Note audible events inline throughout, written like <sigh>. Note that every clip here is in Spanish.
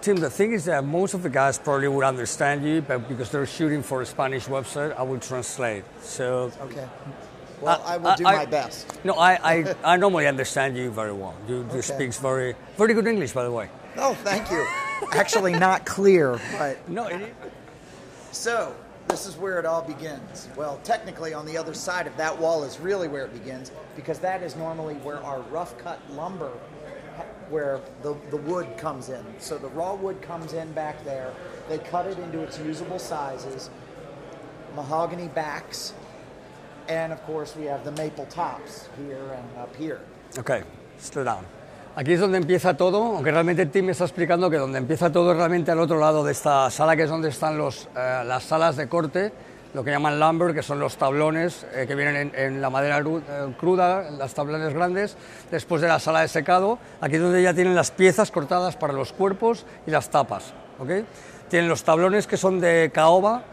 Tim, the thing is that most of the guys probably would understand you, but because they're shooting for a Spanish website, I will translate. So. Okay. Uh, well, I will uh, do I- my best. No, I, I, I normally understand you very well. You, you Okay. speak very, very good English, by the way. Oh, thank you. Actually, not clear, but No, it, So, this is where it all begins. Well, technically, on the other side of that wall is really where it begins because that is normally where our rough cut lumber, where the, the wood comes in. So, the raw wood comes in back there. They cut it into its usable sizes, mahogany backs, and of course, we have the maple tops here and up here. Ok, slow down. Aquí es donde empieza todo, aunque realmente Tim me está explicando que donde empieza todo es realmente al otro lado de esta sala, que es donde están los, eh, las salas de corte, lo que llaman lumber, que son los tablones eh, que vienen en, en la madera eh, cruda, las tablones grandes, después de la sala de secado, aquí es donde ya tienen las piezas cortadas para los cuerpos y las tapas. ¿ok? Tienen los tablones que son de caoba,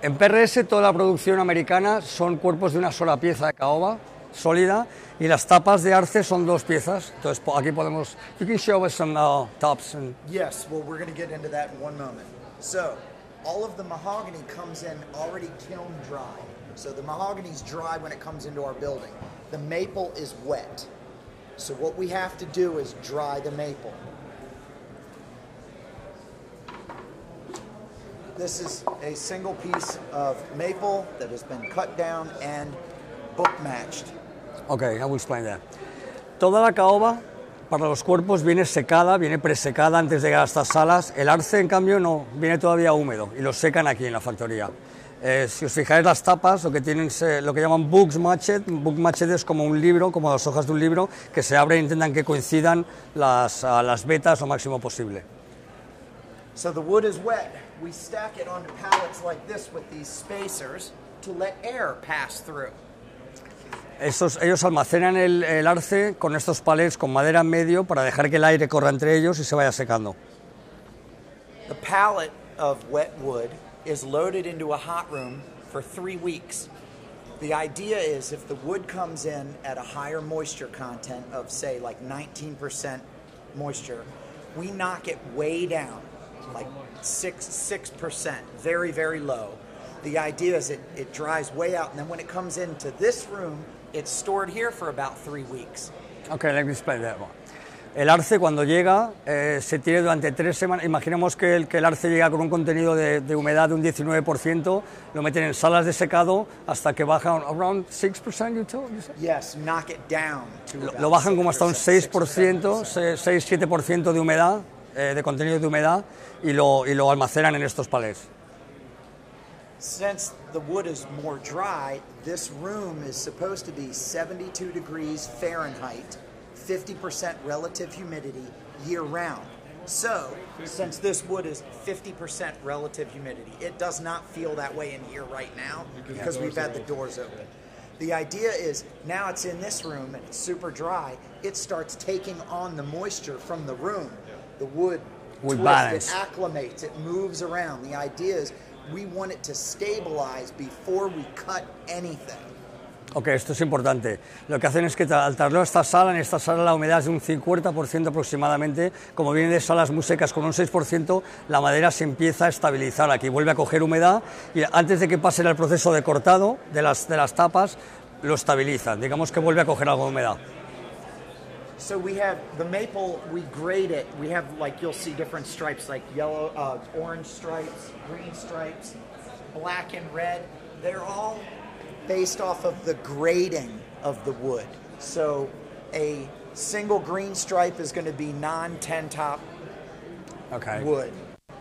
en PRS toda la producción americana son cuerpos de una sola pieza de caoba sólida y las tapas de arce son dos piezas. Entonces aquí podemos. You can show us some uh, tops. And, Yes, well, we're going to get into that in one moment. So, all of the mahogany comes in already kiln dry. So, the mahogany's dry when it comes into our building. The maple is wet. So, what we have to do is dry the maple. This is a single piece of maple that has been cut down and book matched. ok, I will explain that. Toda la caoba para los cuerpos viene secada, viene presecada antes de llegar a estas salas. El arce, en cambio, no, viene todavía húmedo y lo secan aquí en la factoría. Eh, si os fijáis las tapas, lo que tienen lo que llaman books matched, book matched es como un libro, como las hojas de un libro, que se abren e intentan que coincidan las, ah, las vetas lo máximo posible. So the wood is wet. We stack it onto pallets like this with these spacers to let air pass through. Estos- ellos almacenan el, el arce con estos palets con madera en medio para dejar que el aire corra entre ellos y se vaya secando. The pallet of wet wood is loaded into a hot room for three weeks. The idea is if the wood comes in at a higher moisture content of, say, like 19% moisture, we knock it way down, like 6, 6%, very, very low. The idea is it, it dries way out, and then when it comes into this room, it's stored here for about three weeks. Ok, let me explain that one. El arce cuando llega eh, se tiene durante tres semanas. Imaginemos que el, que el arce llega con un contenido de, de humedad de un 19%, lo meten en salas de secado hasta que baja around 6%, you told- you? Yes, knock it down to Lo, lo bajan como hasta un 6%, 6%, 6-7% de humedad, eh, de contenido de humedad, y lo, y lo almacenan en estos palets. Since the wood is more dry, this room is supposed to be 72 degrees Fahrenheit, 50% relative humidity year round. So, since this wood is 50% relative humidity, it does not feel that way in here right now because we've had the doors open. The idea is now it's in this room and it's super dry, it starts taking on the moisture from the room. The wood Will twists, it acclimates, it moves around. The idea is we want it to stabilize before we cut anything. Ok, esto es importante. Lo que hacen es que tra- al traerlo a esta sala, en esta sala la humedad es de un 50% aproximadamente. Como viene de salas muy secas con un 6%, la madera se empieza a estabilizar aquí, vuelve a coger humedad y antes de que pase el proceso de cortado de las, de las tapas, lo estabilizan. Digamos que vuelve a coger algo de humedad. So we have the maple, we grade it. We have like you'll see different stripes like yellow, uh, orange stripes, green stripes, black and red. They're all based off of the grading of the wood. So a single green stripe is going to be non 10 top Ok. wood.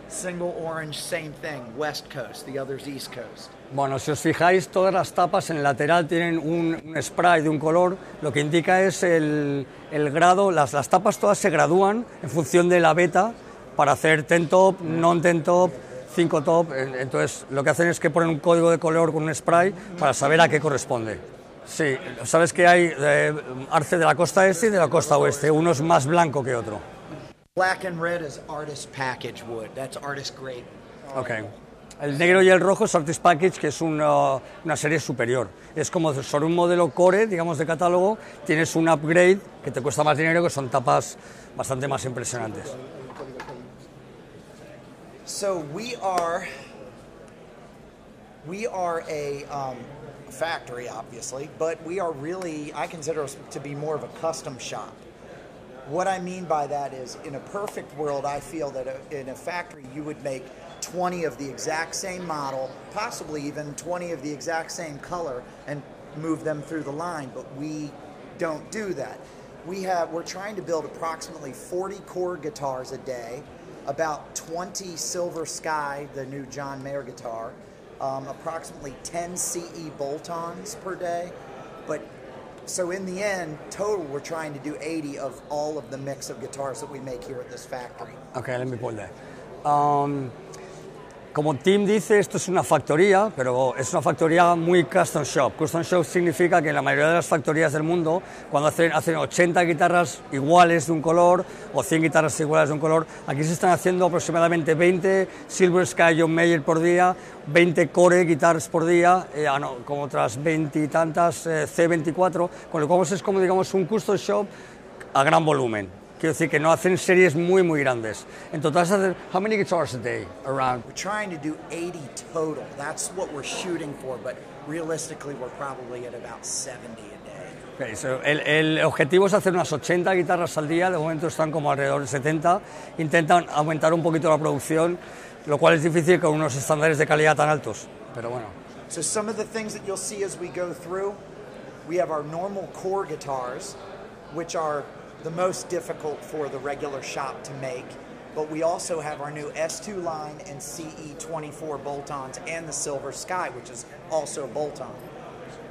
Single orange, same thing, west coast, the other's east coast. Bueno, si os fijáis, todas las tapas en el lateral tienen un, un spray de un color, lo que indica es el, el grado, las, las tapas todas se gradúan en función de la beta para hacer 10 top, non 10 top, 5 top, en- entonces lo que hacen es que ponen un código de color con un spray para saber a qué corresponde. Sí, sabes que hay eh, arce de la costa este y de la costa oeste, uno es más blanco que otro. Black and red is artist package wood. That's artist grade. Ok. El negro y el rojo es Artist Package, que es una, una serie superior. Es como sobre un modelo core, digamos, de catálogo, tienes un upgrade que te cuesta más dinero, que son tapas bastante más impresionantes. So we are we are a um, factory, obviously, but we are really I consider us to be more of a custom shop. What I mean by that is, in a perfect world, I feel that a, in a factory you would make 20 of the exact same model, possibly even 20 of the exact same color, and move them through the line. But we don't do that. We have we're trying to build approximately 40 core guitars a day, about 20 Silver Sky, the new John Mayer guitar, um, approximately 10 CE bolt-ons per day. But so in the end, total, we're trying to do 80 of all of the mix of guitars that we make here at this factory. Okay, let me pull that. Um, como Tim dice, esto es una factoría, pero es una factoría muy custom shop. Custom shop significa que en la mayoría de las factorías del mundo, cuando hacen, hacen 80 guitarras iguales de un color o 100 guitarras iguales de un color, aquí se están haciendo aproximadamente 20 Silver Sky John Mayer por día, 20 Core guitars por día, eh, ah, como otras 20 y tantas eh, C24, con lo cual es como digamos un custom shop a gran volumen. Quiero decir que no hacen series muy, muy grandes. En total, hacen, how many guitars a day around? We're trying to do 80 total. That's what we're shooting for, but realistically, we're probably at about 70 a day. Okay, so el, el objetivo es hacer unas 80 guitarras al día, de momento están como alrededor de 70. Intentan aumentar un poquito la producción, lo cual es difícil con unos estándares de calidad tan altos. Pero bueno. So some of the things that you'll see as we go through, we have our normal core guitars, which are the most difficult for the regular shop to make. But we also have our new S2 line and CE24 bolt-ons and the Silver Sky, which is also a bolt-on.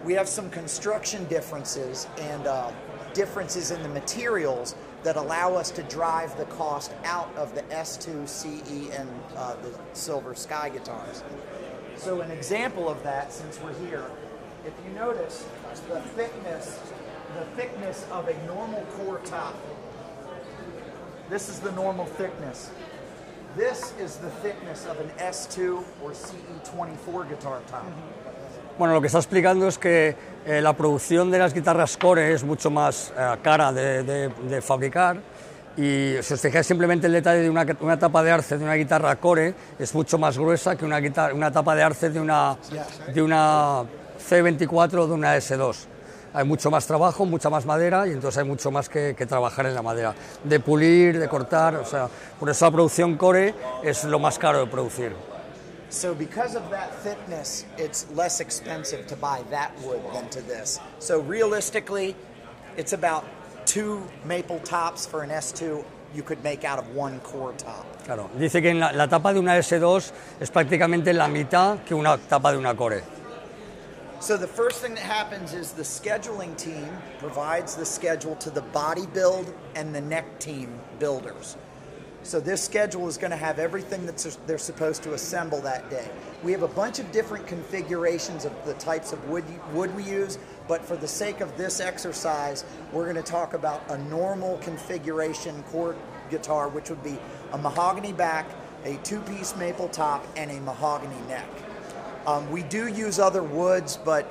We have some construction differences and uh, differences in the materials that allow us to drive the cost out of the S2, CE, and uh, the Silver Sky guitars. So an example of that, since we're here, if you notice the thickness, the thickness of a normal core top. This is the normal thickness. This is the thickness of an S2 or CE24 guitar top. Bueno, lo que está explicando es que eh, la producción de las guitarras core es mucho más eh, cara de, de- de fabricar y si os fijáis simplemente el detalle de una, una tapa de arce de una guitarra core es mucho más gruesa que una, guitarra, una tapa de arce de una, de una C24 o de una S2. Hay mucho más trabajo, mucha más madera y entonces hay mucho más que, que trabajar en la madera. De pulir, de cortar, o sea, por eso la producción core es lo más caro de producir. So because of that thickness, it's less expensive to buy that wood than to this. So realistically, it's about two maple tops for an S2 you could make out of one core top. Claro, dice que en la, la tapa de una S2 es prácticamente la mitad que una tapa de una Core. So the first thing that happens is the scheduling team provides the schedule to the body build and the neck team builders. So this schedule is going to have everything that they're supposed to assemble that day. We have a bunch of different configurations of the types of wood, wood we use, but for the sake of this exercise, we're going to talk about a normal configuration chord guitar, which would be a mahogany back, a two-piece maple top, and a mahogany neck. Um, we do use other woods, but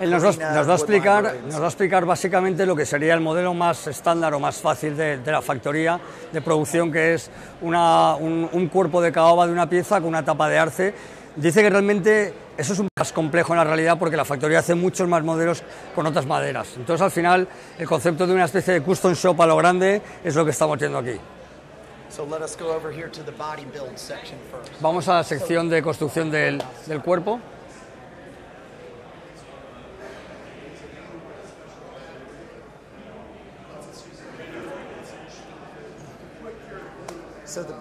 Él nos va, nos va a explicar, nos va a explicar básicamente lo que sería el modelo más estándar o más fácil de, de la factoría de producción, que es una- un, un cuerpo de caoba de una pieza con una tapa de arce. Dice que realmente eso es un más complejo en la realidad porque la factoría hace muchos más modelos con otras maderas. Entonces al final el concepto de una especie de custom shop a lo grande es lo que estamos viendo aquí. Vamos a la sección de construcción del, del cuerpo. So the,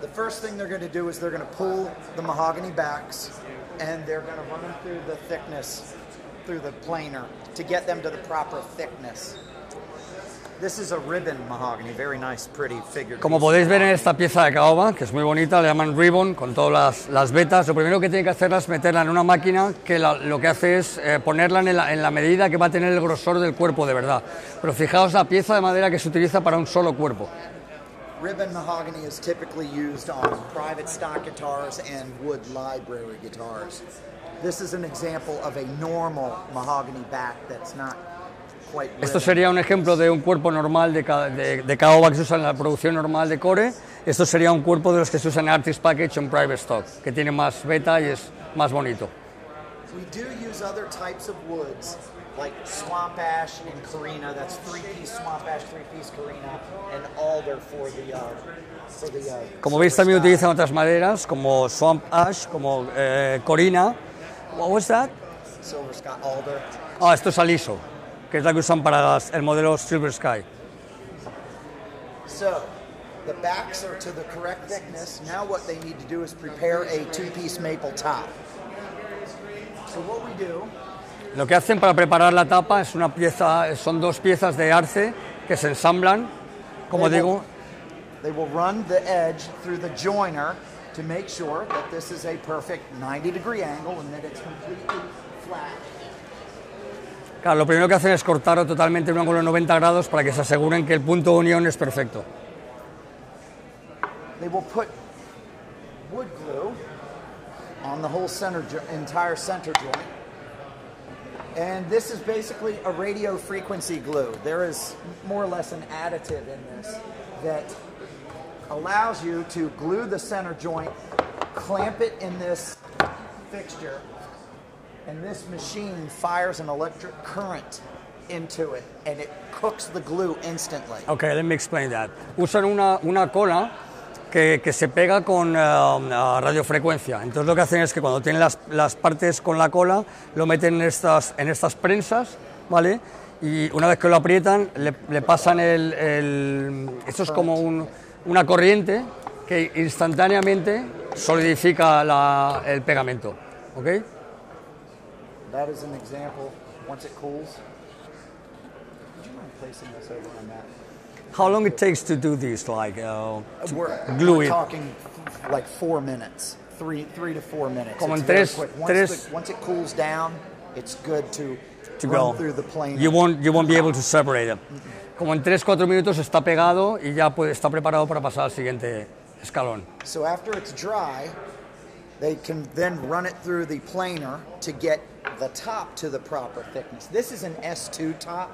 the first thing they're going to do is they're going to pull the mahogany backs and they're going to run them through the thickness, through the planer to get them to the proper thickness. Como podéis ver en esta pieza de caoba, que es muy bonita, le llaman ribbon, con todas las, las vetas, lo primero que tiene que hacer es meterla en una máquina que la- lo que hace es eh, ponerla en la, en la medida que va a tener el grosor del cuerpo de verdad. Pero fijaos la pieza de madera que se utiliza para un solo cuerpo. Ribbon mahogany is typically used on private stock guitars and wood library guitars. This is an example of a normal mahogany back that's not Esto sería un ejemplo de un cuerpo normal de, de, de caoba que se usa en la producción normal de core. Esto sería un cuerpo de los que se usan en Artist Package o en Private Stock, que tiene más beta y es más bonito. We do use other types of woods, like swamp ash and carina. That's three-piece swamp ash, three-piece carina, and alder for the uh, for the. Uh, Como veis, también utilizan otras maderas, como Swamp Ash, como eh, Corina. What was that? silver sky alder. Ah, esto es aliso, que es la que usan para las- el modelo Silver Sky. So, the backs are to the correct thickness. Now what they need to do is prepare a two-piece maple top. So what we do Lo que hacen para preparar la tapa es una pieza, son dos piezas de arce que se ensamblan, como They digo, will- They will run the edge through the joiner to make sure that this is a perfect 90 degree angle and that it's completely flat. Claro, lo primero que hacen es cortarlo totalmente en un ángulo de 90 grados para que se aseguren que el punto de unión es perfecto. They will put wood glue on the whole center, entire center joint. And this is basically a radio frequency glue. There is more or less an additive in this that allows you to glue the center joint, clamp it in this fixture, and this machine fires an electric current into it and it cooks the glue instantly. Ok, let me explain that. Usan una, una cola que, que se pega con a radiofrecuencia. Entonces lo que hacen es que cuando tienen las, las partes con la cola, lo meten en estas, en estas prensas, ¿vale? Y una vez que lo aprietan, le, le pasan el, el- Esto es como un- una corriente que instantáneamente solidifica la- el pegamento, ¿ok? That is an example. Once it cools, would you mind placing this over on that? How long it takes to do this, like, uh, to We're, glue we're it? talking like four minutes, three three to four minutes. Como It's tres- quick. Once, tres- the- once it cools down, it's good to, to run go. through the plane. You won't, you won't be able to separate them. Como en 3-4 minutos está pegado y ya puede, está preparado para pasar al siguiente escalón. So after it's dry, they can then run it through the planer to get the top to the proper thickness. This is an S2 top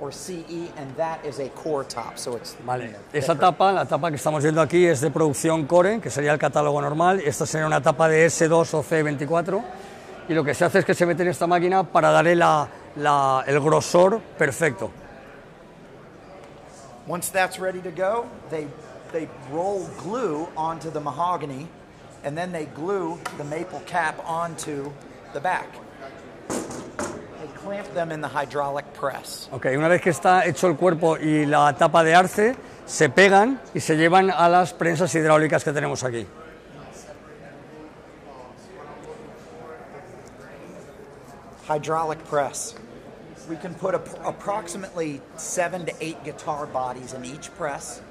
or CE, and that is a core top. So it's Vale. you know, Esa tapa, la tapa que estamos viendo aquí es de producción Core, que sería el catálogo normal. Esta sería una tapa de S2 o C24. Y lo que se hace es que se mete en esta máquina para darle la- la- el grosor perfecto. Once that's ready to go, they they roll glue onto the mahogany, and then they glue the maple cap onto the back. Ok, una vez que está hecho el cuerpo y la tapa de arce, se pegan y se llevan a las prensas hidráulicas que tenemos aquí. Hydraulic press. We can put approximately seven to eight guitar bodies in each press.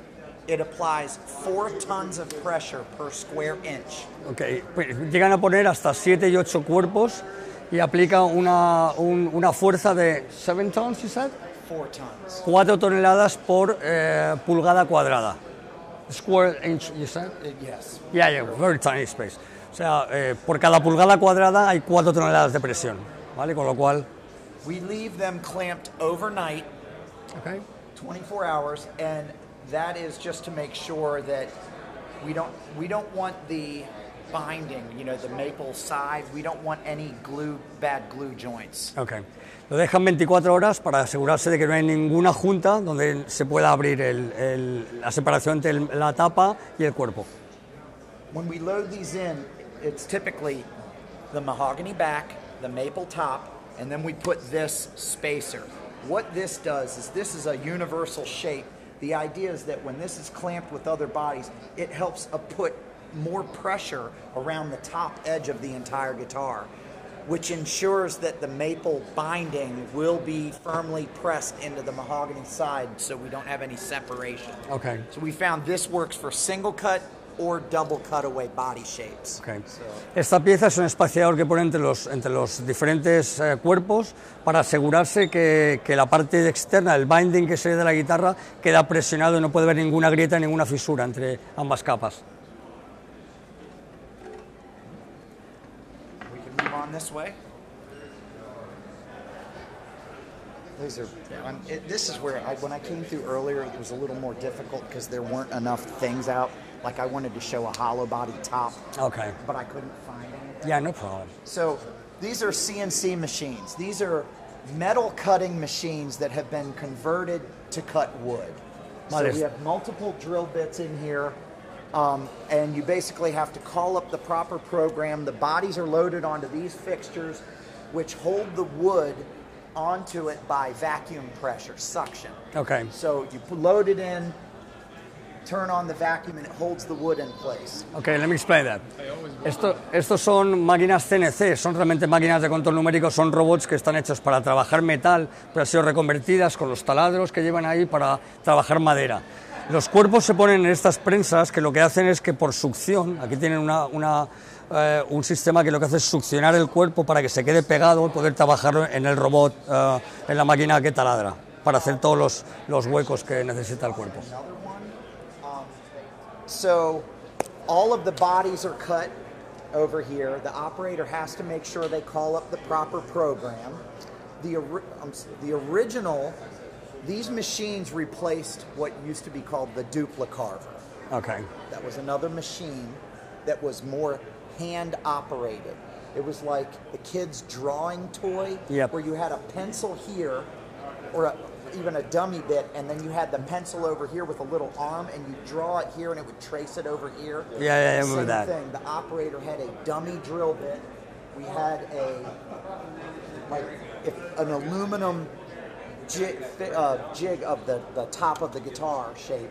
It applies four tons of pressure per square inch. Ok, pues llegan a poner hasta 7 y 8 cuerpos y aplica una, un- una fuerza de 7 tons, you said? Four tons. 4 toneladas por eh, pulgada cuadrada. Square inch, you said? Uh, Yes. Yeah, yeah, very tiny space. O sea, eh, por cada pulgada cuadrada hay 4 toneladas de presión, ¿vale? Con lo cual... We leave them clamped overnight Okay. 24 hours and that is just to make sure that we don't we don't want the binding you know the maple side we don't want any glue bad glue joints ok. Lo dejan 24 horas para asegurarse de que no hay ninguna junta donde se pueda abrir el- el- la separación entre el- la tapa y el cuerpo. when we load these in it's typically the mahogany back the maple top and then we put this spacer what this does is this is a universal shape the idea is that when this is clamped with other bodies it helps uh, put more pressure around the top edge of the entire guitar which ensures that the maple binding will be firmly pressed into the mahogany side so we don't have any separation Ok. so we found this works for single cut or double cutaway body shapes. Ok. Esta pieza es un espaciador que pone entre los, entre los diferentes eh, cuerpos para asegurarse que, que la parte externa, el binding que se de la guitarra, queda presionado y no puede haber ninguna grieta, ninguna fisura entre ambas capas. We can move on this way. These are. I'm, it, this is where I, when I came through earlier, it was a little more difficult because there weren't enough things out. Like I wanted to show a hollow body top, Okay. but I couldn't find anything. Yeah, no problem. So these are CNC machines. These are metal cutting machines that have been converted to cut wood. So we have multiple drill bits in here. Um, and you basically have to call up the proper program. The bodies are loaded onto these fixtures, which hold the wood onto it by vacuum pressure, suction. Okay. So you load it in, turn on the vacuum, and it holds the wood in place. Ok, let me explain that. Esto, estos son máquinas CNC, son realmente máquinas de control numérico, son robots que están hechos para trabajar metal, pero han sido reconvertidas con los taladros que llevan ahí para trabajar madera. Los cuerpos se ponen en estas prensas que lo que hacen es que por succión, aquí tienen una, una, eh, un sistema que lo que hace es succionar el cuerpo para que se quede pegado y poder trabajarlo en el robot, eh, en la máquina que taladra, para hacer todos los, huecos que necesita el cuerpo. So all of the bodies are cut over here. The operator has to make sure they call up the proper program. The, the original, these machines replaced what used to be called the duplicarver. Ok. That was another machine that was more hand operated. It was like a kid's drawing toy Yep. where you had a pencil here or a, even a dummy bit, and then you had the pencil over here with a little arm, and you draw it here and it would trace it over here. Yeah, yeah, I remember Same that. thing. The operator had a dummy drill bit. We had a like if an aluminum jig, uh, jig of the, the top of the guitar shape,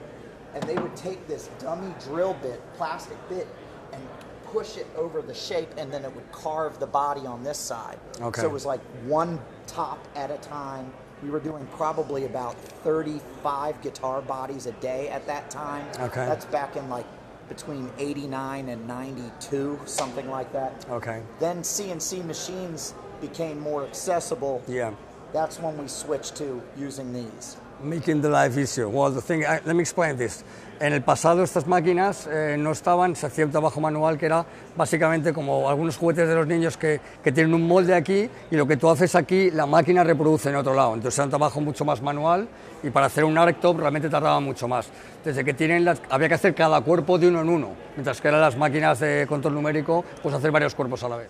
and they would take this dummy drill bit, plastic bit, and push it over the shape, and then it would carve the body on this side. Okay. So it was like one top at a time. We were doing probably about 35 guitar bodies a day at that time. Okay. That's back in like between 89 and 92, something like that. Ok. Then CNC machines became more accessible. Yeah. That's when we switched to using these. Making the life easier. Well, the thing, I- let me explain this. En el pasado estas máquinas eh, no estaban, se hacía un trabajo manual que era básicamente como algunos juguetes de los niños que, que tienen un molde aquí y lo que tú haces aquí la máquina reproduce en otro lado. Entonces era un trabajo mucho más manual y para hacer un arctop realmente tardaba mucho más. Desde que tienen las, había que hacer cada cuerpo de uno en uno, mientras que eran las máquinas de control numérico, pues hacer varios cuerpos a la vez.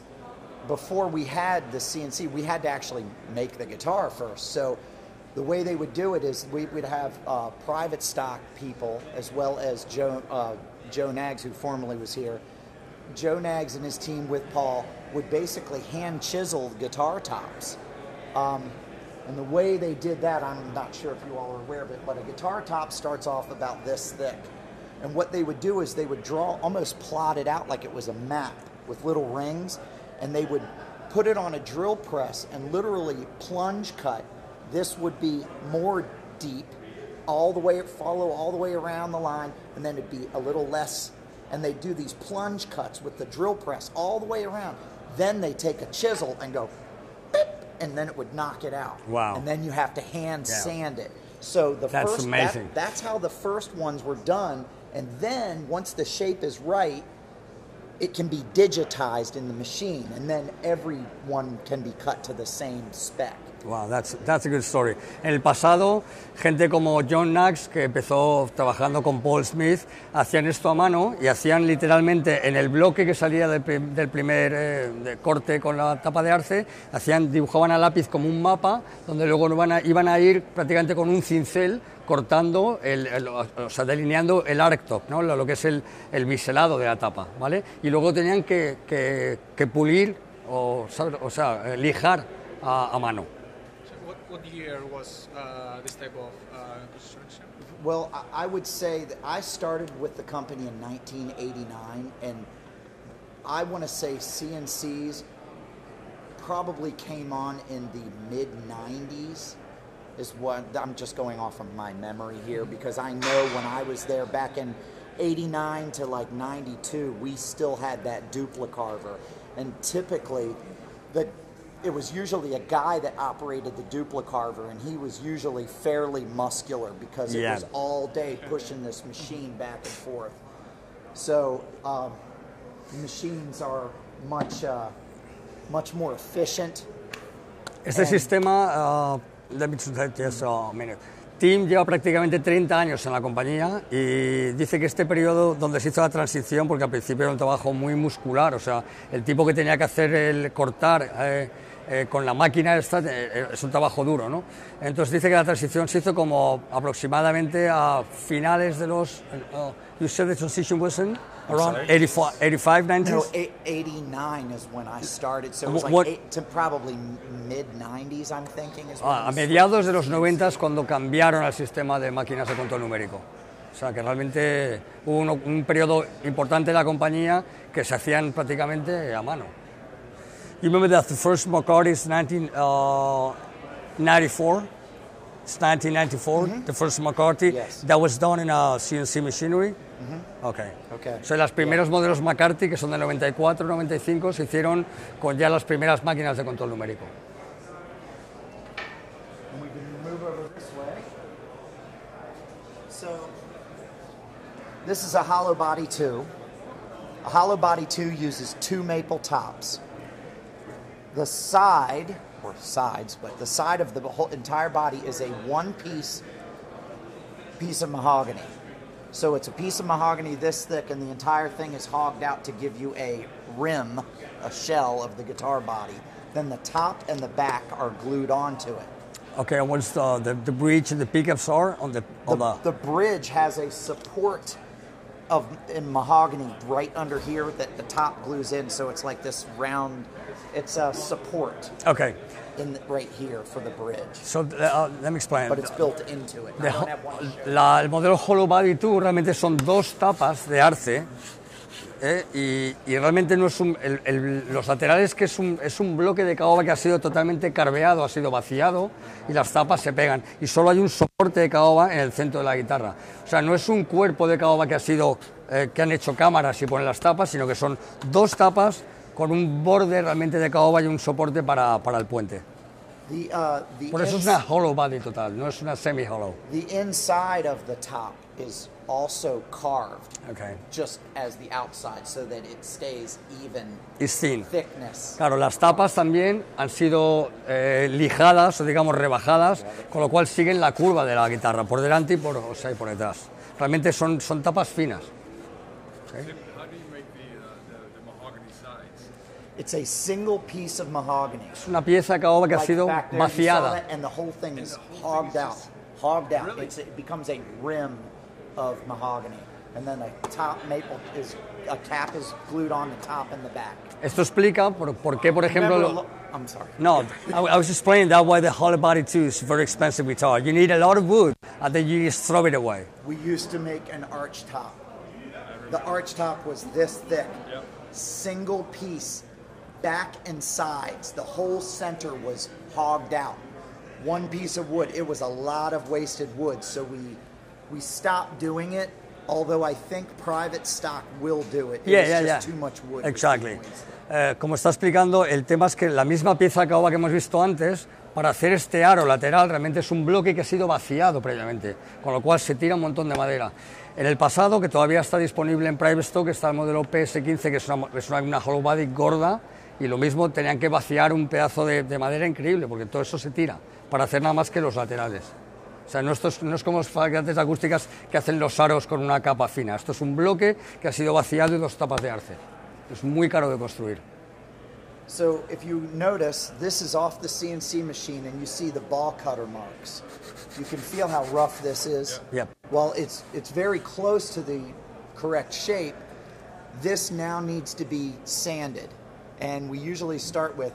Before we had the CNC, we had to actually make the guitar first. So the way they would do it is we would have uh, private stock people as well as Joe, uh, Joe Nags, who formerly was here. Joe Nags and his team with Paul would basically hand chisel guitar tops. Um, and the way they did that, I'm not sure if you all are aware of it, but a guitar top starts off about this thick. And what they would do is they would draw, almost plot it out like it was a map with little rings, and they would put it on a drill press and literally plunge cut. This would be more deep, all the way, follow all the way around the line, and then it'd be a little less. And they do these plunge cuts with the drill press all the way around. Then they take a chisel and go, beep, and then it would knock it out. Wow. And then you have to hand Yeah. sand it. So the That's first amazing. That, that's how the first ones were done. And then once the shape is right, it can be digitized in the machine, and then every can be cut to the same spec. Wow, that's, that's a good story. En el pasado, gente como John Knox, que empezó trabajando con Paul Smith, hacían esto a mano y hacían literalmente en el bloque que salía del, del primer eh, de corte con la tapa de arce, hacían, dibujaban a lápiz como un mapa, donde luego iban a, iban a ir prácticamente con un cincel cortando, el, el- o sea, delineando el arctop, ¿no? lo, lo que es el, el biselado de la tapa, ¿vale? Y luego tenían que, que- que pulir o, o sea, eh, lijar a- a mano. So what, what year was uh, this type of uh, construction? Well, I, I would say that I started with the company in 1989, and I want to say CNCs probably came on in the mid 90s. Is what I'm just going off of my memory here because I know when I was there back in 89 to like 92, we still had that duplicarver, and typically, the it was usually a guy that operated the duplicarver, and he was usually fairly muscular because it Yeah. was all day pushing this machine back and forth. So um, machines are much uh, much more efficient. Este And- sistema, uh, let me translate just a minute. Tim lleva prácticamente 30 años en la compañía y dice que este periodo donde se hizo la transición, porque al principio era un trabajo muy muscular, o sea, el tipo que tenía que hacer el cortar eh, eh, con la máquina eh, es un trabajo duro, ¿no? Entonces dice que la transición se hizo como aproximadamente a finales de los... you said the transition was in around 85, 85 90s? No, eight- 89 is when I started, so it was like what- eight to probably mid 90s. I'm thinking is when Ah, a mediados de los 90 es cuando cambiaron al sistema de máquinas de control numérico. O sea que realmente hubo un, un periodo importante de la compañía que se hacían prácticamente a mano. You remember that the first McCarty is 1994? It's 1994, the first McCarthy. Yes. That was done in a CNC machinery. Okay. Okay. O sea, los primeros modelos McCarthy, que son del 94, 95, se hicieron con ya las primeras máquinas de control numérico. we can move over this. So, this is a hollow body 2. A hollow body 2 uses two maple tops. The side, or sides, but the side of the whole entire body is a one piece piece of mahogany. So it's a piece of mahogany this thick, and the entire thing is hogged out to give you a rim, a shell of the guitar body. Then the top and the back are glued onto it. Okay, and what's the, the, the bridge and the pickups are on the, on The, the, the bridge has a support of in mahogany right under here that the top glues in, so it's like this round. It's a support Okay, in right here for the bridge, so uh, let me explain. but it's built into it. The la- el modelo Hollow Body 2 realmente son dos tapas de arce ¿eh? y, y realmente no es un, el- el- los laterales que es un, es un bloque de caoba que ha sido totalmente carveado, ha sido vaciado y las tapas se pegan y solo hay un soporte de caoba en el centro de la guitarra. O sea, no es un cuerpo de caoba que ha sido eh, que han hecho cámaras y ponen las tapas, sino que son dos tapas con un borde realmente de caoba y un soporte para, para el puente. The uh, the Por eso es una hollow body total, no es una semi-hollow. the inside of the top is also carved, Okay. just as the outside, so that it stays even It's thin. thickness. Claro, las tapas también han sido eh, lijadas o digamos rebajadas, con lo cual siguen la curva de la guitarra, por delante y por, o sea, y por detrás. Realmente son, son tapas finas. How It's a single piece of mahogany. Es una pieza de caoba que ha sido back there, vaciada. that, and the whole thing is hogged out. Hogged out. It's, it becomes a rim of mahogany. And then a top maple is, a cap is glued on the top and the back. Esto explica por, por qué, por ejemplo... Lo- lo- I'm sorry. no, I, I was explaining that why the Hollow Body too is very expensive guitar. You need a lot of wood and then you just throw it away. We used to make an arch top. The arch top was this thick. Single piece, back and sides. The whole center was hogged out. One piece of wood. It was a lot of wasted wood, so we we stopped doing it. Although I think private stock will do it. It Yeah, yeah, just yeah. too much wood. Exactly. Eh, como está explicando, el tema es que la misma pieza de caoba que hemos visto antes, para hacer este aro lateral, realmente es un bloque que ha sido vaciado previamente, con lo cual se tira un montón de madera. En el pasado, que todavía está disponible en Private Stock, está el modelo PS15, que es una, es una, una hollow body gorda, y lo mismo tenían que vaciar un pedazo de, de madera increíble, porque todo eso se tira, para hacer nada más que los laterales. O sea, no, esto es, no es como los fabricantes de acústicas que hacen los aros con una capa fina. Esto es un bloque que ha sido vaciado y dos tapas de arce. Es muy caro de construir. So if you notice, this is off the CNC machine, and you see the ball cutter marks. You can feel how rough this is. Yep. Well, it's it's very close to the correct shape. This now needs to be sanded, and we usually start with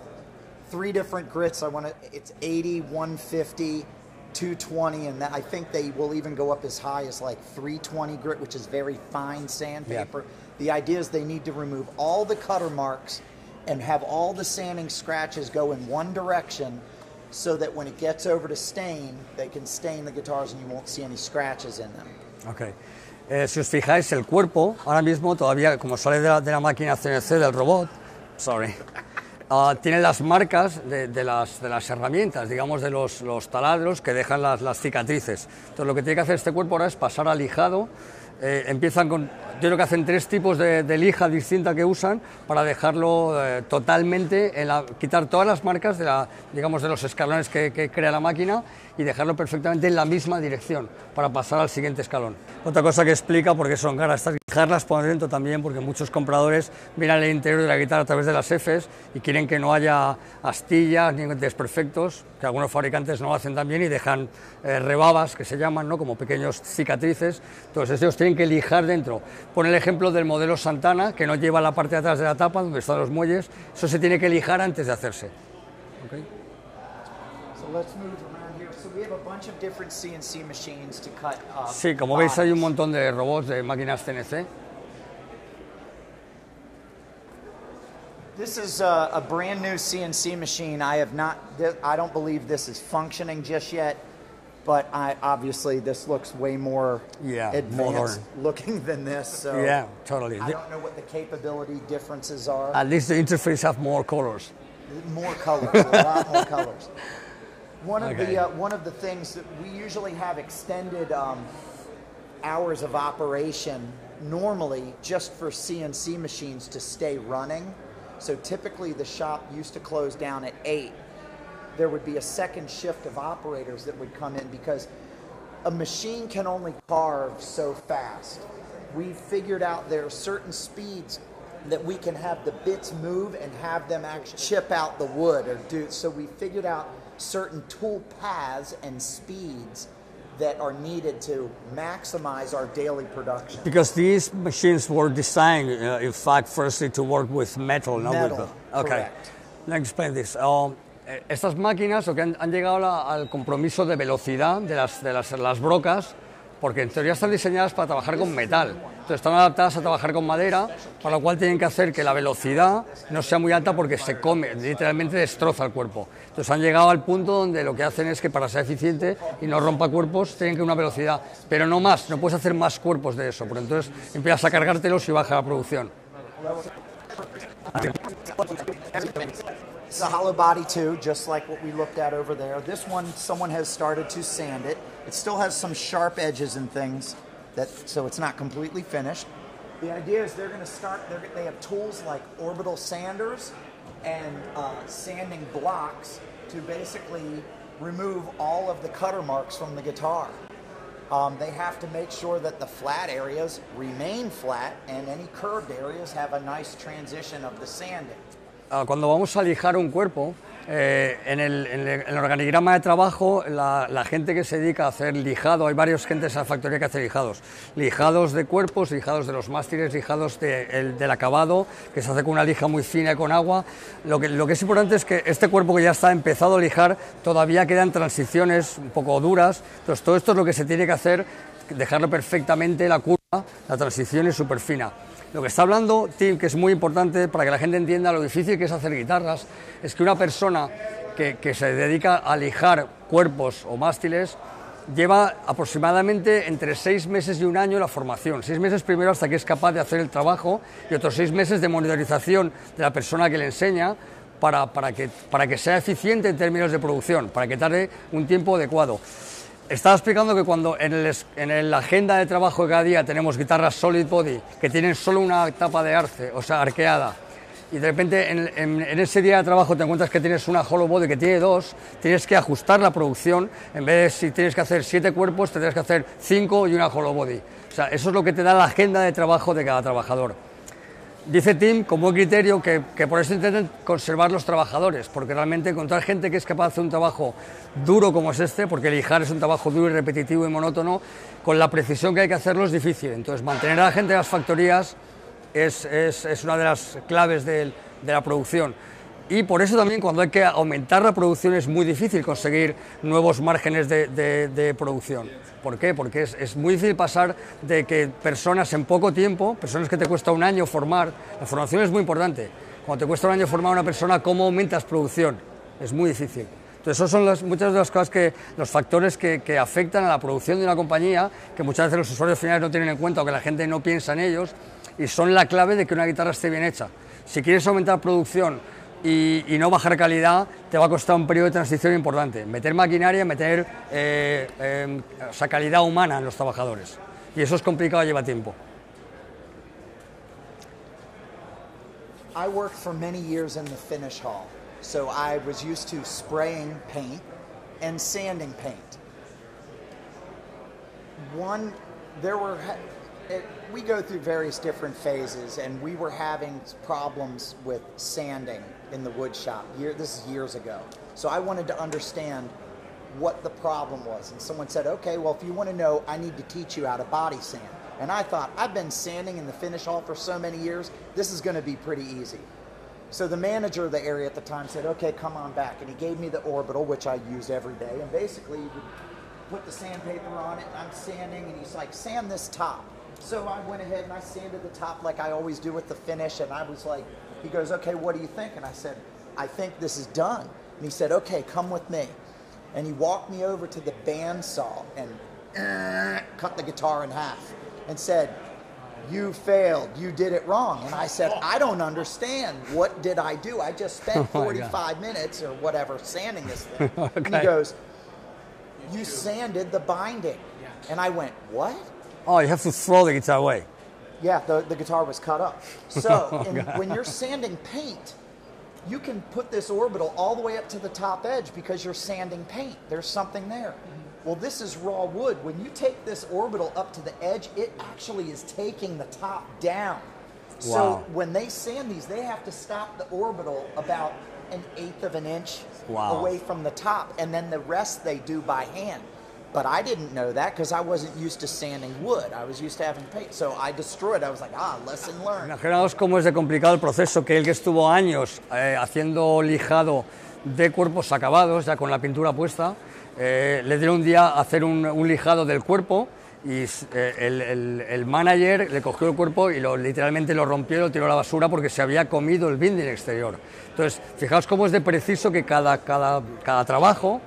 three different grits. I want to. It's 80, 150, 220, and that, I think they will even go up as high as like 320 grit, which is very fine sandpaper. The idea is they need to remove all the cutter marks and have all the sanding scratches go in one direction so that when it gets over to stain, they can stain the guitars and you won't see any scratches in them. Ok. Eh, si os fijáis, el cuerpo, ahora mismo todavía, como sale de la, de la máquina CNC del robot, sorry, ah, tiene las marcas de, de las, de las herramientas, digamos, de los, los taladros que dejan las, las cicatrices. Entonces, lo que tiene que hacer este cuerpo ahora es pasar al lijado eh, empiezan con, yo creo que hacen tres tipos de, de lija distinta que usan para dejarlo eh, totalmente, en la- quitar todas las marcas de, la, digamos, de los escalones que, que crea la máquina y dejarlo perfectamente en la misma dirección para pasar al siguiente escalón. Otra cosa que explica por qué son caras estas lijarlas por dentro también, porque muchos compradores miran el interior de la guitarra a través de las Fs y quieren que no haya astillas ni desperfectos, que algunos fabricantes no hacen también y dejan eh, rebabas, que se llaman, ¿no? como pequeños cicatrices. Entonces ellos tienen que lijar dentro. Pone el ejemplo del modelo Santana, que no lleva la parte de atrás de la tapa, donde están los muelles. Eso se tiene que lijar antes de hacerse. ¿ok? So let's move bunch of different CNC machines to cut. Uh, Sí, como veis hay un montón de robots, de máquinas CNC. This is a, a brand new CNC machine. I have not. I don't believe this is functioning just yet, but I obviously this looks way more Yeah, advanced modern. looking than this. So Yeah, totally. I don't know what the capability differences are. At least the interface have more colors. more colors, a lot more colors. <laughs> One of Okay. the uh, one of the things that we usually have extended um, hours of operation normally just for CNC machines to stay running. So typically the shop used to close down at eight. There would be a second shift of operators that would come in because a machine can only carve so fast. We figured out there are certain speeds that we can have the bits move and have them actually chip out the wood or do so we figured out certain tool paths and speeds that are needed to maximize our daily production. Because these machines were designed, uh, in fact, firstly to work with metal, not Metal, with. the- Okay. correct. Let me explain this. Um, estas máquinas que han, han llegado la- al compromiso de velocidad de las, de las, las brocas, porque en teoría están diseñadas para trabajar con metal. Están adaptadas a trabajar con madera, para lo cual tienen que hacer que la velocidad no sea muy alta porque se come, literalmente destroza el cuerpo. Entonces han llegado al punto donde lo que hacen es que para ser eficiente y no rompa cuerpos, tienen que una velocidad, pero no más, no puedes hacer más cuerpos de eso, porque entonces empiezas a cargártelos y baja la producción. It's a hollow body too, just like what we looked at over there. This one, someone has started to sand it. It still has some sharp edges and things, that so it's not completely finished. The idea is they're going to start. They have tools like orbital sanders and uh, sanding blocks to basically remove all of the cutter marks from the guitar. Um, they have to make sure that the flat areas remain flat and any curved areas have a nice transition of the sanding. Ah, Cuando vamos a lijar un cuerpo, eh, en, el, organigrama de trabajo, la, gente que se dedica a hacer lijado, hay varias gentes en la factoría que hace lijados. Lijados de cuerpos, lijados de los mástiles, lijados de- el- del acabado, que se hace con una lija muy fina y con agua. Lo que, lo que es importante es que este cuerpo que ya está empezado a lijar, todavía quedan transiciones un poco duras. Entonces, todo esto es lo que se tiene que hacer, dejarlo perfectamente la curva, la transición es súper fina. Lo que está hablando Tim, que es muy importante para que la gente entienda lo difícil que es hacer guitarras, es que una persona que, se dedica a lijar cuerpos o mástiles lleva aproximadamente entre seis meses y un año la formación. Seis meses primero hasta que es capaz de hacer el trabajo y otros seis meses de monitorización de la persona que le enseña para, para, que, para que sea eficiente en términos de producción, para que tarde un tiempo adecuado. Estaba explicando que cuando en, el en la agenda de trabajo de cada día tenemos guitarras solid body que tienen solo una tapa de arce, o sea, arqueada, y de repente en, en- en ese día de trabajo te encuentras que tienes una hollow body que tiene dos, tienes que ajustar la producción, en vez de si tienes que hacer siete cuerpos, tendrás que hacer cinco y una hollow body. O sea, eso es lo que te da la agenda de trabajo de cada trabajador. Dice Tim, con buen criterio, que, que por eso intentan conservar los trabajadores, porque realmente encontrar gente que es capaz de hacer un trabajo duro como es este, porque lijar es un trabajo duro y repetitivo y monótono, con la precisión que hay que hacerlo es difícil. Entonces, mantener a la gente en las factorías es, es- es una de las claves de la producción. Y por eso también cuando hay que aumentar la producción es muy difícil conseguir nuevos márgenes de- de producción. ¿Por qué? Porque es, muy difícil pasar de que personas en poco tiempo, personas que te cuesta un año formar, la formación es muy importante. Cuando te cuesta un año formar a una persona, ¿cómo aumentas producción? Es muy difícil. Entonces, esos son las- muchas de las cosas que, los factores que, que afectan a la producción de una compañía, que muchas veces los usuarios finales no tienen en cuenta o que la gente no piensa en ellos, y son la clave de que una guitarra esté bien hecha. Si quieres aumentar producción y, no bajar calidad, te va a costar un periodo de transición importante. Meter maquinaria, meter eh, eh, calidad humana en los trabajadores. Y eso es complicado, lleva tiempo. I worked for many years in the finish hall, so I was used to spraying paint and sanding paint. One, there were, it, we go through various different phases, and we were having problems with sanding in the wood shop. Year, this is years ago. So I wanted to understand what the problem was. And someone said, okay, well, if you want to know, I need to teach you how to body sand. And I thought, I've been sanding in the finish hall for so many years, this is going to be pretty easy. So the manager of the area at the time said, okay, come on back. And he gave me the orbital, which I use every day. And basically, you would put the sandpaper on it, and I'm sanding, and he's like, sand this top. So I went ahead and I sanded the top like I always do with the finish. And I was like, he goes, okay, what do you think? And I said, I think this is done. And he said, okay, come with me. And he walked me over to the bandsaw and uh, <clears throat> cut the guitar in half and said, you failed. You did it wrong. And I said, I don't understand. What did I do? I just spent <laughs> Oh 45 minutes or whatever sanding this thing. <laughs> And he goes, You sanded the binding. And I went, What? Oh, you have to throw the guitar away. Yeah, the, the guitar was cut up. <laughs> So Oh, in, when you're sanding paint, you can put this orbital all the way up to the top edge because you're sanding paint. There's something there. Mm-hmm. Well, this is raw wood. When you take this orbital up to the edge, it actually is taking the top down. So when they sand these, they have to stop the orbital about an eighth of an inch Wow. away from the top, and then the rest they do by hand. But I didn't know that because I wasn't used to sanding wood. I was used to having paint. So I destroyed. I was like, ah, lesson learned. Imaginaos cómo es de complicado el proceso, que él que estuvo años eh, haciendo lijado de cuerpos acabados, ya con la pintura puesta, eh, le dieron un día a hacer un, un lijado del cuerpo y eh, el, el- el manager le cogió el cuerpo y lo, literalmente lo rompió y lo tiró a la basura porque se había comido el binding exterior. Entonces, fijaos cómo es de preciso que cada, cada, cada trabajo,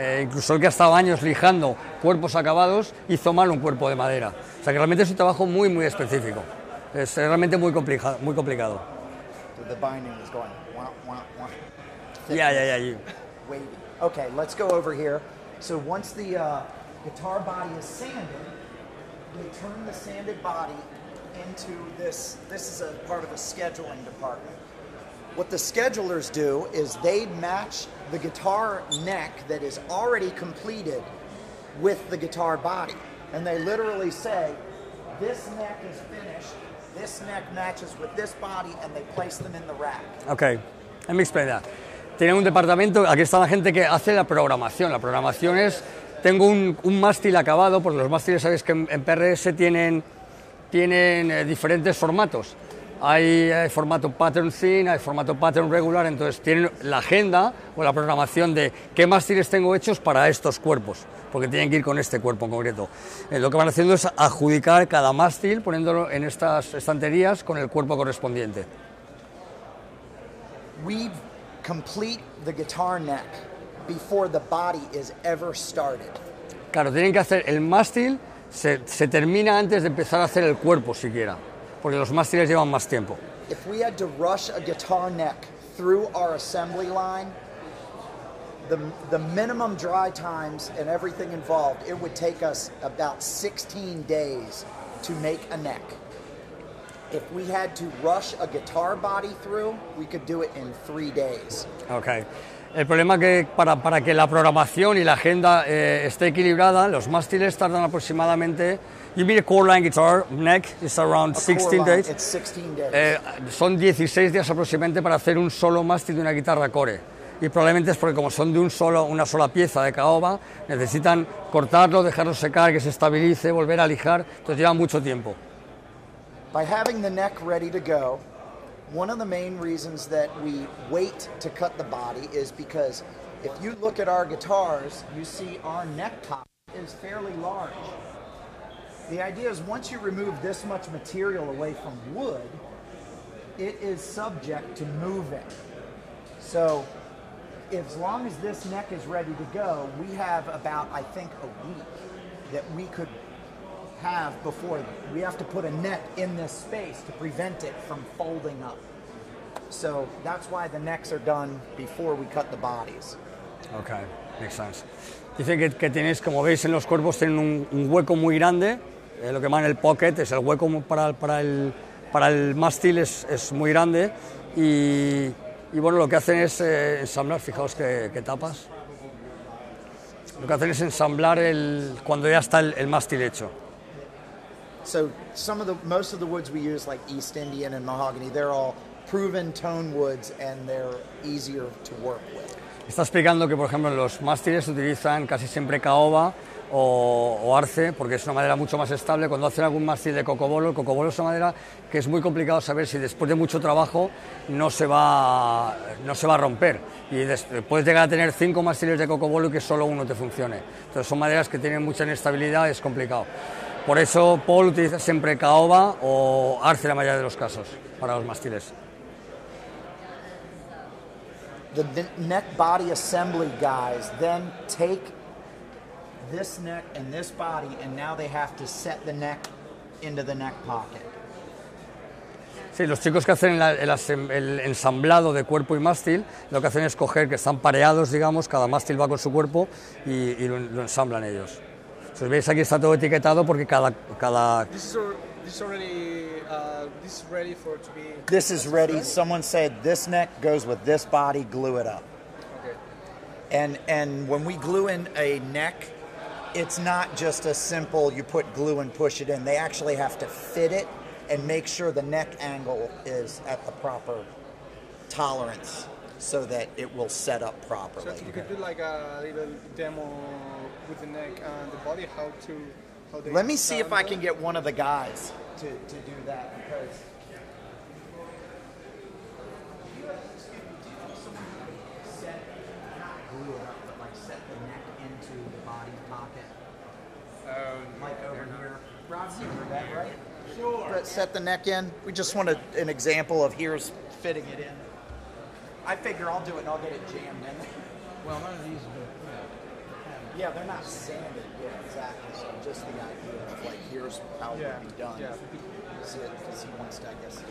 eh, incluso el que ha estado años lijando cuerpos acabados, hizo mal un cuerpo de madera. O sea que realmente es un trabajo muy, muy específico. Es realmente muy complicado. Muy complicado. The ya, ya. you- Wavy. Okay, let's go over here. So once the uh, guitar body is sanded, we turn the sanded body into this. This is a part of a scheduling department. What the schedulers do is they match the guitar neck that is already completed with the guitar body. And they literally say, this neck is finished, this neck matches with this body, and they place them in the rack. Ok, let me explain that. Tienen un departamento, aquí está la gente que hace la programación. La programación es, tengo un, un mástil acabado, porque los mástiles sabéis que en, en PRS tienen, tienen eh, diferentes formatos. Hay, eh, formato pattern thin, hay formato pattern regular, entonces tienen la agenda o la programación de qué mástiles tengo hechos para estos cuerpos, porque tienen que ir con este cuerpo en concreto. Eh, lo que van haciendo es adjudicar cada mástil, poniéndolo en estas estanterías con el cuerpo correspondiente. we complete the guitar neck before the body is ever started. Claro, tienen que hacer el mástil, se, se termina antes de empezar a hacer el cuerpo siquiera, porque los mástiles llevan más tiempo. If we had to rush a guitar neck through our assembly line, the, the minimum dry times and everything involved, it would take us about 16 days to make a neck. If we had to rush a guitar body through, we could do it in three days. Ok. El problema que para, para que la programación y la agenda eh, esté equilibrada, los mástiles tardan aproximadamente. You mean a core line guitar neck is around A core 16 line, days. It's 16 days. Eh, son 16 días aproximadamente para hacer un solo mástil de una guitarra core. Y probablemente es porque como son de un solo, una sola pieza de caoba, necesitan cortarlo, dejarlo secar, que se estabilice, volver a lijar, entonces lleva mucho tiempo. By having the neck ready to go, one of the main reasons that we wait to cut the body is because if you look at our guitars, you see our neck top is fairly large. The idea is once you remove this much material away from wood, it is subject to moving. So, as long as this neck is ready to go, we have about, I think, a week that we could have before we have to put a net in this space to prevent it from folding up. So that's why the necks are done before we cut the bodies. Ok, makes sense. Dicen que, que tenéis, como veis en los cuerpos, tienen un, un hueco muy grande eh, lo que llaman el pocket, es el hueco para, para, el, para el mástil es, es muy grande y, y, bueno, lo que hacen es eh, ensamblar, fijaos qué, qué, tapas, lo que hacen es ensamblar el, cuando ya está el, el mástil hecho. So some of the most of the woods we use, like East Indian and mahogany, they're all proven tone woods and they're easier to work with. Está explicando que, por ejemplo, los mástiles utilizan casi siempre caoba o, o, arce, porque es una madera mucho más estable. Cuando hacen algún mástil de cocobolo, el cocobolo es una madera que es muy complicado saber si después de mucho trabajo no se va, no se va a romper. Y des, puedes llegar a tener cinco mástiles de cocobolo y que solo uno te funcione. Entonces son maderas que tienen mucha inestabilidad, es complicado. Por eso Paul utiliza siempre caoba o arce en la mayoría de los casos para los mástiles. The neck body assembly guys then take this neck and this body and now they have to set the neck into the neck pocket. Sí, los chicos que hacen el, el, el, ensamblado de cuerpo y mástil, lo que hacen es coger que están pareados, digamos, cada mástil va con su cuerpo y, y lo, lo, ensamblan ellos. Si veis aquí está todo etiquetado porque cada... cada... This already, uh, this is ready for to be... This is ready. Someone said this neck goes with this body, glue it up. Okay. And, and when we glue in a neck, it's not just a simple you put glue and push it in. They actually have to fit it and make sure the neck angle is at the proper tolerance so that it will set up properly. So you could do like a little demo with the neck and the body, how to. How they Let me see if I can get one of the guys to, to do that because. glue it up, but like set the neck into the body pocket. Um, like over here. Rob, you heard that right? Sure. Set the neck in. We just want a, an example of here's fitting it in. I figure I'll do it and I'll get it jammed in. <laughs> Well, none of these are. Yeah, they're not sanded. Yeah, exactly. So just the idea of like here's how it Yeah, would be done. yeah. Because he wants to, I guess. do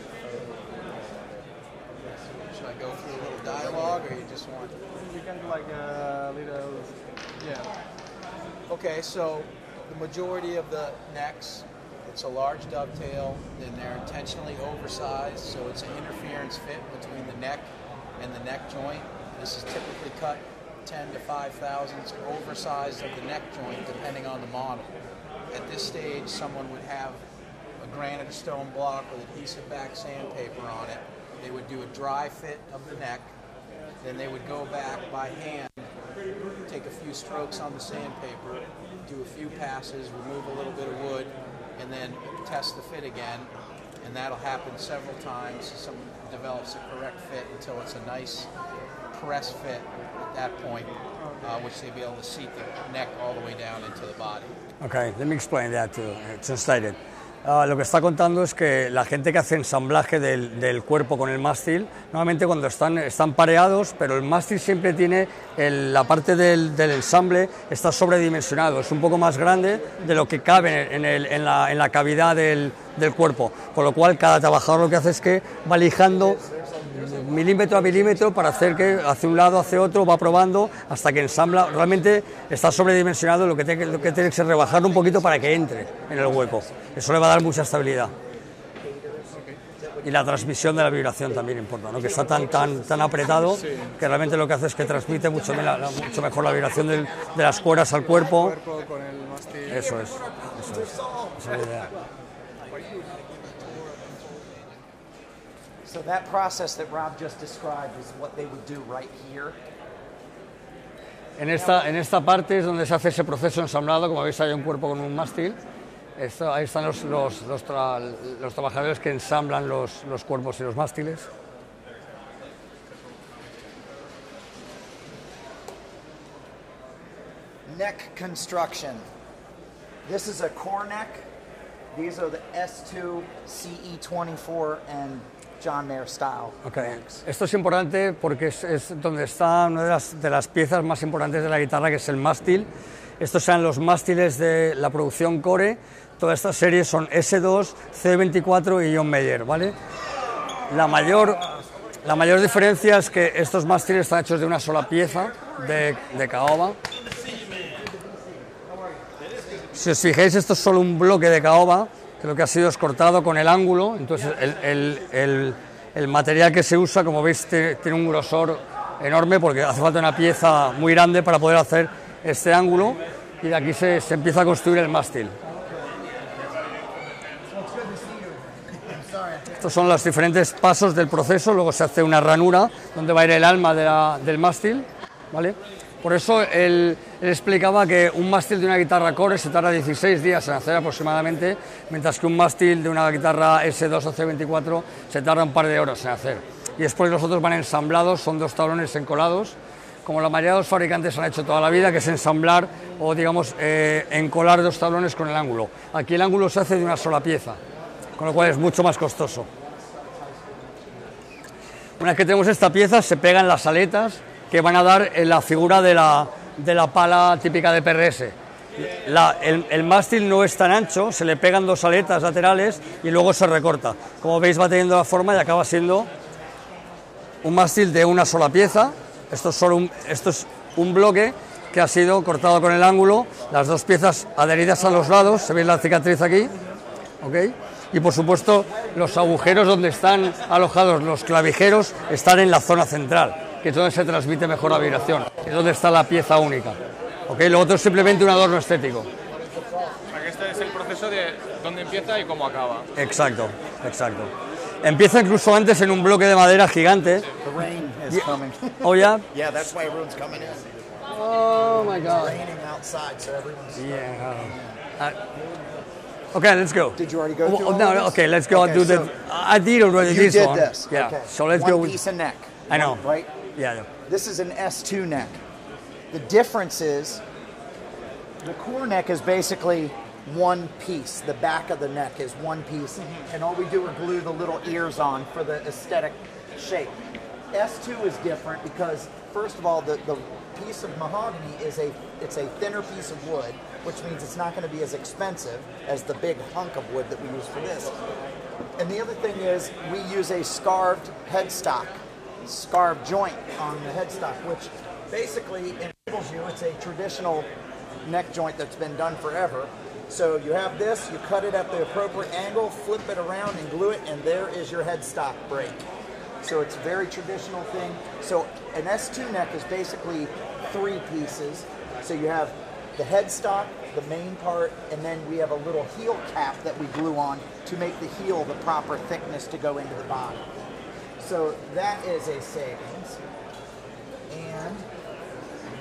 Should I go through a little dialogue, or you just want? you can do like a little. Yeah. Okay, so the majority of the necks, it's a large dovetail, and they're intentionally oversized, so it's an interference fit between the neck and the neck joint. This is typically cut 10 to 5 thousandths oversized of the neck joint, depending on the model. At this stage, someone would have a granite stone block with adhesive back sandpaper on it. They would do a dry fit of the neck, then they would go back by hand, take a few strokes on the sandpaper, do a few passes, remove a little bit of wood, and then test the fit again. And that'll happen several times. Someone develops a correct fit until it's a nice press fit at that point, uh, which they'll be able to seat the neck all the way down into the body. Okay, let me explain that to translate it. Uh, lo que está contando es que la gente que hace ensamblaje del, cuerpo con el mástil, normalmente cuando están, están pareados, pero el mástil siempre tiene la parte del, ensamble está sobredimensionado, es un poco más grande de lo que cabe en, la, en la, cavidad del, del, cuerpo, con lo cual cada trabajador lo que hace es que va lijando milímetro a milímetro para hacer que hace un lado, hace otro, va probando hasta que ensambla. Realmente está sobredimensionado, lo que tiene, lo que, tiene que ser rebajarlo un poquito para que entre en el hueco. Eso le va a dar mucha estabilidad. Y la transmisión de la vibración también importa, ¿no? que está tan, tan, tan apretado que realmente lo que hace es que transmite mucho, mejor la vibración del, de las cuerdas al cuerpo. Eso es, eso es, esa es la idea. So that process that Rob just described is what they would do right here. En esta, en esta parte es donde se hace ese proceso ensamblado, como veis hay un cuerpo con un mástil. Esto, ahí están los, los, los, tra, los, trabajadores que ensamblan los, los cuerpos y los mástiles. Neck construction. This is a core neck. These are the S2 CE24 and John Mayer style. Okay. Esto es importante porque es, es, donde está una de las, de las piezas más importantes de la guitarra, que es el mástil. Estos son los mástiles de la producción Core. Todas estas series son S2, C24 y John Mayer, ¿vale? La mayor, la mayor diferencia es que estos mástiles están hechos de una sola pieza de, de caoba. Si os fijáis, esto es solo un bloque de caoba, que lo que ha sido es cortado con el ángulo, entonces el, material que se usa, como veis, tiene un grosor enorme porque hace falta una pieza muy grande para poder hacer este ángulo y de aquí se, empieza a construir el mástil. Estos son los diferentes pasos del proceso, luego se hace una ranura donde va a ir el alma del mástil, ¿vale? Por eso él, explicaba que un mástil de una guitarra core se tarda 16 días en hacer aproximadamente, mientras que un mástil de una guitarra S2 o C24 se tarda un par de horas en hacer. Y después los otros van ensamblados, son dos tablones encolados, como la mayoría de los fabricantes han hecho toda la vida, que es ensamblar o digamos eh, encolar dos tablones con el ángulo. Aquí el ángulo se hace de una sola pieza, con lo cual es mucho más costoso. Una vez que tenemos esta pieza, se pegan las aletas que van a dar en la figura de la, de la pala típica de PRS. El, el mástil no es tan ancho, se le pegan dos aletas laterales y luego se recorta. Como veis va teniendo la forma y acaba siendo un mástil de una sola pieza. Esto es, solo un, esto es un bloque que ha sido cortado con el ángulo, las dos piezas adheridas a los lados, se ve la cicatriz aquí, ¿ok? Y por supuesto los agujeros donde están alojados los clavijeros están en la zona central, que es donde se transmite mejor la vibración, es donde está la pieza única. ¿ok? Lo otro es simplemente un adorno estético. O sea, que este es el proceso de dónde empieza y cómo acaba. Exacto, exacto. Empieza incluso antes en un bloque de madera gigante. The rain is coming. <laughs> Oh, yeah? yeah, that's why everyone's coming in. Oh my God. Raining outside, so everyone's. Yeah. Uh, okay, let's go. Did you already go Oh, through oh, all no, no, this? okay, let's go and Okay, do the. so I did already You this did one. this. Yeah. Okay. So let's One go with. piece of neck. I know. Right. Yeah. This is an S2 neck. The difference is the core neck is basically one piece. The back of the neck is one piece, mm-hmm. and all we do is glue the little ears on for the aesthetic shape. S2 is different because first of all, the, the piece of mahogany is a it's a thinner piece of wood, which means it's not going to be as expensive as the big hunk of wood that we use for this. And the other thing is we use a scarved headstock, scarved joint on the headstock, which basically enables you, it's a traditional neck joint that's been done forever. So you have this, you cut it at the appropriate angle, flip it around and glue it, and there is your headstock break. So it's a very traditional thing. So an S2 neck is basically three pieces. So you have the headstock, the main part, and then we have a little heel cap that we glue on to make the heel the proper thickness to go into the body. So that is a savings. And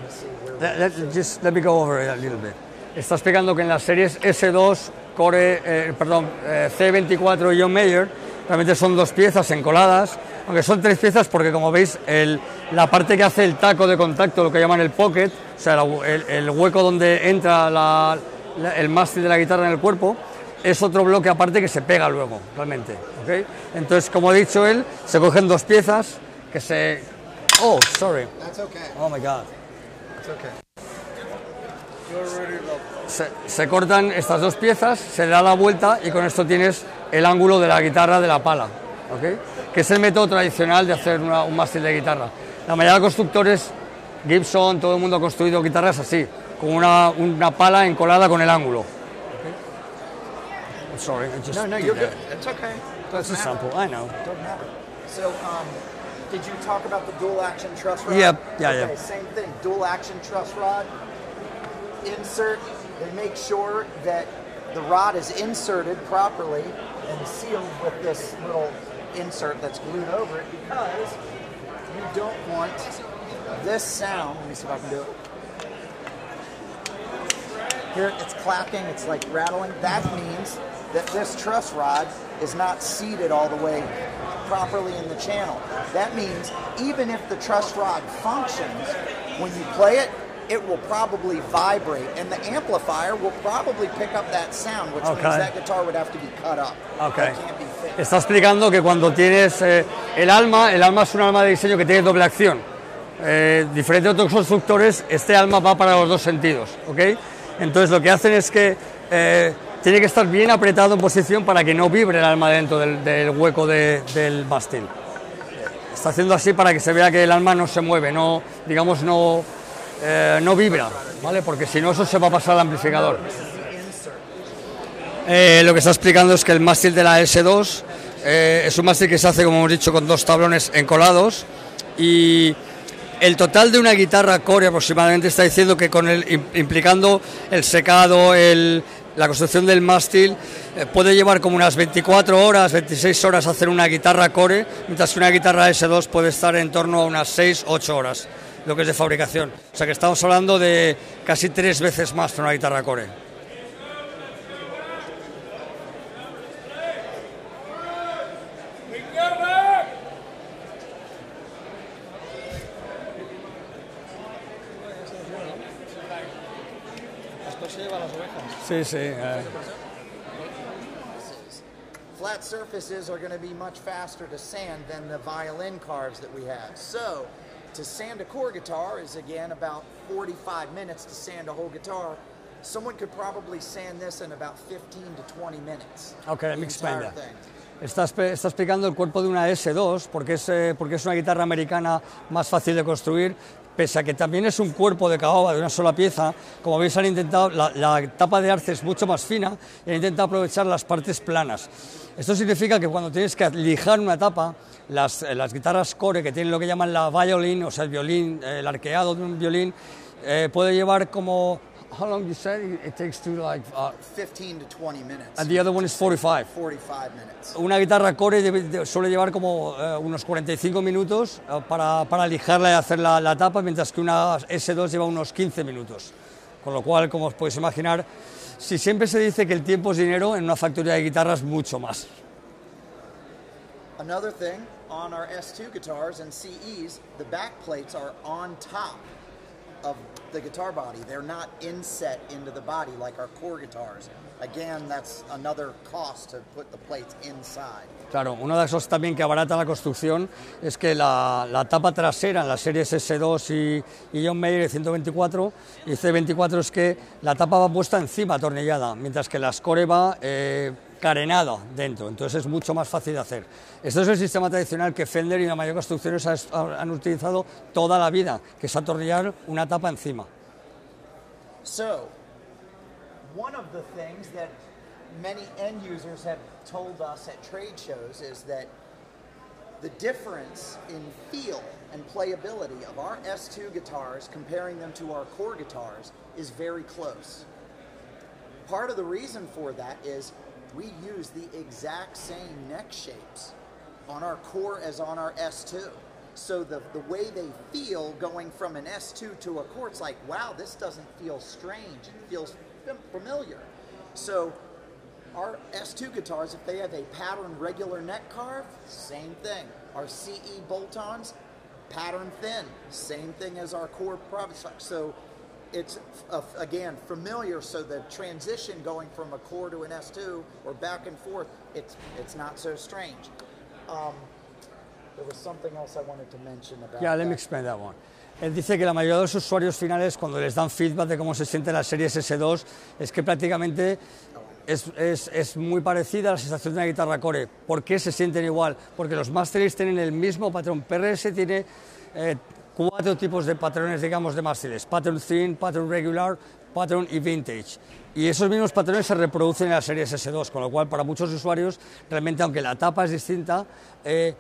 let's see where we Let, let- just let me go over it a little bit. Está explicando que en las series S2, Core, eh, perdón, eh, C24 y John Mayer, realmente son dos piezas encoladas, aunque son tres piezas porque como veis el- la parte que hace el taco de contacto, lo que llaman el pocket, o sea, el, el hueco donde entra la- la- el mástil de la guitarra en el cuerpo, es otro bloque aparte que se pega luego, realmente. ¿ok? Entonces, como ha dicho él, se cogen dos piezas que se... Oh, sorry. That's okay. Oh my God. It's okay. You're already low. se, se cortan estas dos piezas, se le da la vuelta y con esto tienes el ángulo de la guitarra de la pala, ¿ok? que es el método tradicional de hacer una- un mástil de guitarra. La mayoría de constructores, Gibson, todo el mundo ha construido guitarras así, con una, una pala encolada con el ángulo. Sorry, I just No, no, you're good. It's okay. That's a sample, I know. Doesn't matter. So, um, did you talk about the dual action truss rod? Yep, yeah, okay, yeah. Same thing. Dual action truss rod. Insert. They make sure that the rod is inserted properly and sealed with this little insert that's glued over it because you don't want this sound. Let me see if I can do it. Here it's clacking, it's like rattling. That means that this truss rod is not seated all the way properly in the channel. That means even if the truss rod functions, when you play it, it will probably vibrate, and the amplifier will probably pick up that sound, which Okay. means that guitar would have to be cut up. Okay. That can't be fixed. Está explicando que cuando tienes eh, el alma, el alma es un alma de diseño que tiene doble acción. Eh, diferente a otros constructores, este alma va para los dos sentidos, ¿ok? Entonces lo que hacen es que eh, tiene que estar bien apretado en posición para que no vibre el alma dentro del, hueco de- del mástil. Está haciendo así para que se vea que el alma no se mueve, no, digamos, no, eh, no vibra, ¿vale? Porque si no eso se va a pasar al amplificador. Eh, lo que está explicando es que el mástil de la S2 eh, es un mástil que se hace, como hemos dicho, con dos tablones encolados y el total de una guitarra core aproximadamente está diciendo que con el im- implicando el secado, el- la construcción del mástil, eh, puede llevar como unas 24 horas, 26 horas hacer una guitarra core, mientras que una guitarra S2 puede estar en torno a unas 6, 8 horas, lo que es de fabricación. O sea que estamos hablando de casi tres veces más que una guitarra core. Sí, sí. eh, Flat surfaces are going to be much faster to sand than the violin carves that we have. So, to sand a core guitar is again about 45 minutes to sand a whole guitar. Someone could probably sand this in about 15 to 20 minutes. Okay, let me explain that. thing. Está explicando el cuerpo de una S2 porque es, eh, porque es una guitarra americana más fácil de construir, pese a que también es un cuerpo de caoba de una sola pieza. Como veis, han intentado, la, tapa de arce es mucho más fina y han intentado aprovechar las partes planas. Esto significa que cuando tienes que lijar una tapa, las, eh, las guitarras core que tienen lo que llaman la violin, o sea, el violín, el arqueado de un violín, eh, puede llevar como. How long you said it takes to like, uh, 15 to 20 minutes. and the other one is 45. 45 minutes. Una guitarra core debe- de- suele llevar como eh, unos 45 minutos eh, para, para lijarla y hacer la, la tapa, mientras que una S2 lleva unos 15 minutos. Con lo cual, como os podéis imaginar, si siempre se dice que el tiempo es dinero, en una factoría de guitarras mucho más. Another thing on our S2 guitars and CEs, the back plates are on top of the guitar body. They're not inset into the body like our core guitars. Again, that's another cost to put the plates inside. Claro, una de las cosas también que abarata la construcción es que la, la tapa trasera en las series S2 y, y John Mayer de 124 y C24 es que la tapa va puesta encima, atornillada, mientras que la Score va eh, carenada dentro, entonces es mucho más fácil de hacer. Esto es el sistema tradicional que Fender y la mayoría de constructores ha- han utilizado toda la vida, que es atornillar una tapa encima. So, one of the things that many end users have told us at trade shows is that the difference in feel and playability of our S2 guitars comparing them to our core guitars is very close. Part of the reason for that is we use the exact same neck shapes on our core as on our S2. So the, the way they feel going from an S2 to a core, it's like, wow, this doesn't feel strange. It feels familiar. So our S2 guitars, if they have a pattern regular neck carve, same thing. Our CE bolt-ons, pattern thin, same thing as our core product. So it's uh, again familiar. So the transition going from a core to an S2 or back and forth, it's it's not so strange. Um, there was something else I wanted to mention about. Ya, let me explain that one. Él dice que la mayoría de los usuarios finales, cuando les dan feedback de cómo se siente la serie S2, es que prácticamente es, es, es muy parecida a la sensación de una guitarra core. ¿Por qué se sienten igual? Porque los másteres tienen el mismo patrón. PRS tiene eh, cuatro tipos de patrones, digamos, de másteres. Pattern thin, pattern regular, pattern y vintage. Y esos mismos patrones se reproducen en la serie S2, con lo cual para muchos usuarios, realmente, aunque la tapa es distinta, eh,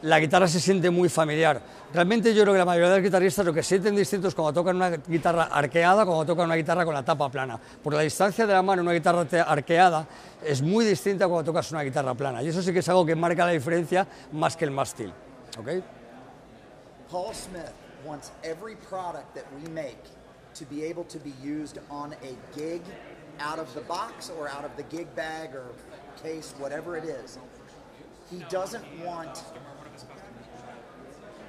la guitarra se siente muy familiar. Realmente yo creo que la mayoría de los guitarristas lo que sienten distinto es cuando tocan una guitarra arqueada, cuando tocan una guitarra con la tapa plana. Porque la distancia de la mano una guitarra arqueada es muy distinta cuando tocas una guitarra plana. Y eso sí que es algo que marca la diferencia más que el mástil. ¿ok? Paul Smith wants every product that we make to be able to be used on a gig out of the box or out of the gig bag or case, whatever it is. He doesn't want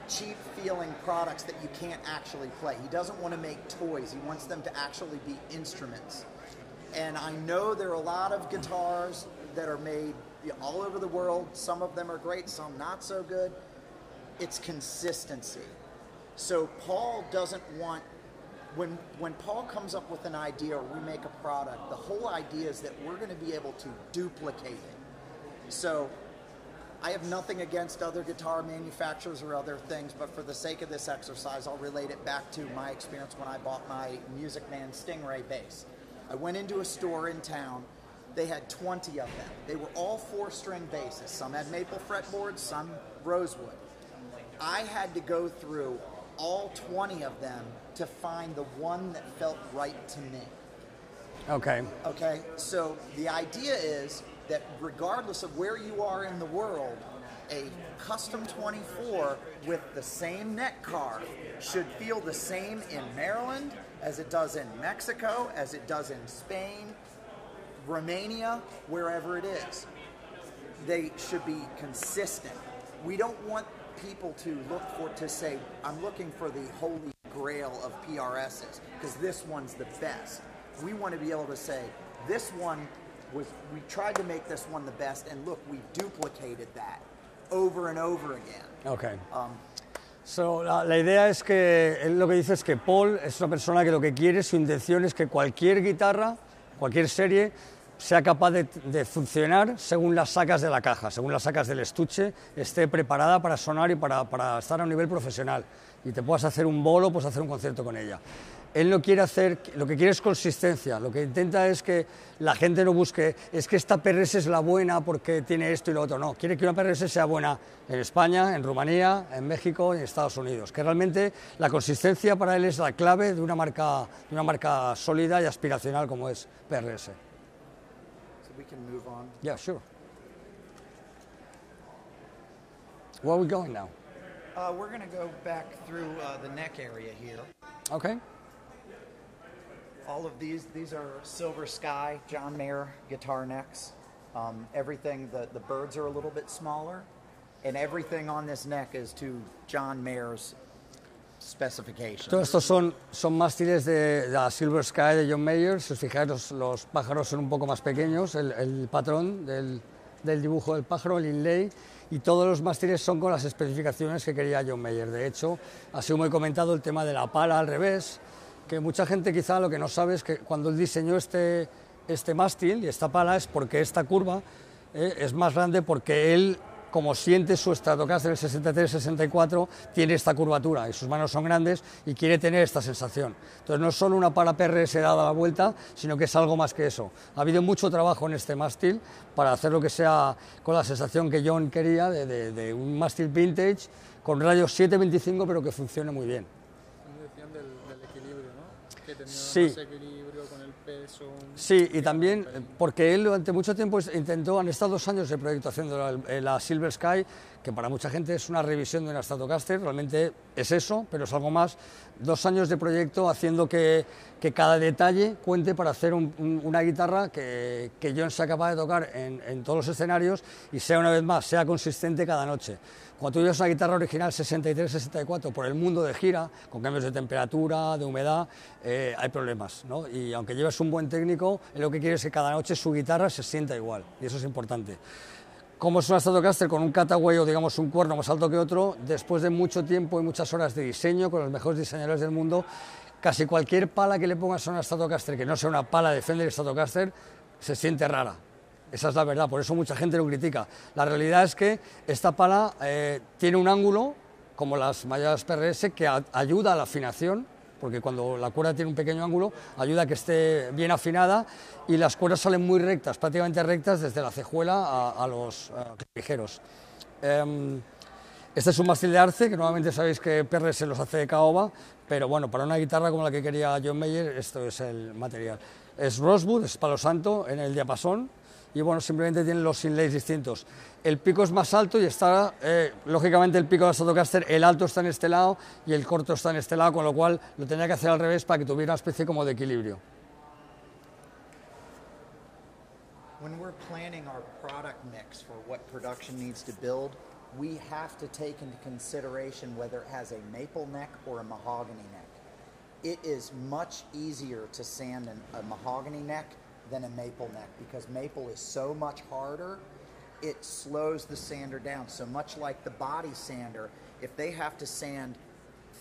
cheap feeling products that you can't actually play. He doesn't want to make toys. He wants them to actually be instruments. And I know there are a lot of guitars that are made all over the world. Some of them are great, some not so good it's consistency. So Paul doesn't want when when Paul comes up with an idea or we make a product, the whole idea is that we're going to be able to duplicate it. So I have nothing against other guitar manufacturers or other things, but for the sake of this exercise, I'll relate it back to my experience when I bought my Music Man Stingray bass. I went into a store in town they had 20 of them. They were all four string basses. Some had maple fretboards, some rosewood. I had to go through all 20 of them to find the one that felt right to me. Okay. Okay, so the idea is that regardless of where you are in the world, a custom 24 with the same neck carve should feel the same in Maryland as it does in Mexico, as it does in Spain, Romania, wherever it is. They should be consistent. We don't want people to look for to say, I'm looking for the holy grail of PRSs because this one's the best. We want to be able to say, this one was we tried to make this one the best and look, we duplicated that over and over again. Ok. Um, So, la, la idea es que, él lo que dice es que Paul es una persona que lo que quiere, su intención es que cualquier guitarra, cualquier serie, sea capaz de, funcionar según las sacas de la caja, según las sacas del estuche, esté preparada para sonar y para, estar a un nivel profesional. Y te puedas hacer un bolo, puedes hacer un concierto con ella. Él no quiere hacer, lo que quiere es consistencia, lo que intenta es que la gente no busque, es que esta PRS es la buena porque tiene esto y lo otro, no, quiere que una PRS sea buena en España, en Rumanía, en México en Estados Unidos, que realmente la consistencia para él es la clave de una marca, de una marca sólida y aspiracional como es PRS. We can move on. Yeah, sure. Where are we going now? Uh, we're going to go back through uh, the neck area here. Okay. All of these, these are Silver Sky, John Mayer guitar necks. Um, everything, the, the birds are a little bit smaller, and everything on this neck is to John Mayer's. Todos estos son, son mástiles de la Silver Sky de John Mayer. Si os fijáis, los, los pájaros son un poco más pequeños, el, el patrón del, del dibujo del pájaro, el inlay, y todos los mástiles son con las especificaciones que quería John Mayer. De hecho, ha sido muy comentado el tema de la pala al revés, que mucha gente quizá lo que no sabe es que cuando él diseñó este, este mástil y esta pala es porque esta curva eh, es más grande porque él como siente su Stratocaster del 63-64, tiene esta curvatura y sus manos son grandes y quiere tener esta sensación. Entonces no es solo una pala PRS dada la vuelta, sino que es algo más que eso. Ha habido mucho trabajo en este mástil para hacer lo que sea con la sensación que John quería de, de- de un mástil vintage con radios 725 pero que funcione muy bien. Decían del, del equilibrio, ¿no? Que tenía Sí. más equilibrio Sí, y también eh, porque él durante mucho tiempo intentó, han estado dos años de proyecto haciendo la, eh, la Silver Sky, que para mucha gente es una revisión de una Stratocaster, realmente es eso, pero es algo más. Dos años de proyecto haciendo que, que cada detalle cuente para hacer un- un- una guitarra que, que John sea capaz de tocar en, en todos los escenarios y sea una vez más, sea consistente cada noche. Cuando tú llevas una guitarra original 63-64 por el mundo de gira, con cambios de temperatura, de humedad, eh, hay problemas. ¿no? Y aunque lleves un buen técnico, lo que quiere es que cada noche su guitarra se sienta igual, y eso es importante. Como es una Stratocaster con un cataway o digamos un cuerno más alto que otro, después de mucho tiempo y muchas horas de diseño con los mejores diseñadores del mundo, casi cualquier pala que le pongas a una Stratocaster que no sea una pala de Fender Stratocaster se siente rara. Esa es la verdad, por eso mucha gente lo critica. La realidad es que esta pala eh, tiene un ángulo, como las mayores PRS, que ayuda a la afinación, porque cuando la cuerda tiene un pequeño ángulo, ayuda a que esté bien afinada y las cuerdas salen muy rectas, prácticamente rectas desde la cejuela a, los ligeros. Em, este es un mástil de arce, que normalmente sabéis que PRS los hace de caoba, pero bueno, para una guitarra como la que quería John Mayer, esto es el material. Es rosewood, es palo santo en el diapasón, y bueno, simplemente tienen los inlays distintos. El pico es más alto y está, eh, lógicamente el pico de la Stratocaster, el alto está en este lado y el corto está en este lado, con lo cual lo tenía que hacer al revés para que tuviera una especie como de equilibrio. When we're planning our product mix for what production needs to build, we have to take into consideration whether it has a maple neck or a mahogany neck. It is much easier to sand an, a mahogany neck than a maple neck because maple is so much harder. It slows the sander down. So much like the body sander, if they have to sand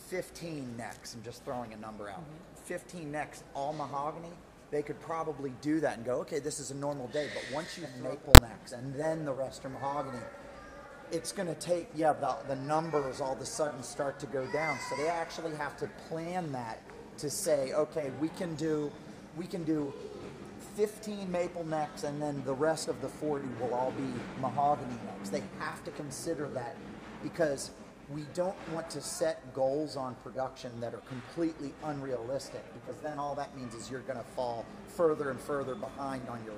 15 necks, I'm just throwing a number out, 15 necks, all mahogany, they could probably do that and go, okay, this is a normal day. But once you have maple necks and then the rest are mahogany, it's going to take, yeah, the, the numbers all of a sudden start to go down. So they actually have to plan that to say, okay, we can do, we can do 15 maple necks, and then the rest of the 40 will all be mahogany necks. They have to consider that because we don't want to set goals on production that are completely unrealistic because then all that means is you're going to fall further and further behind on your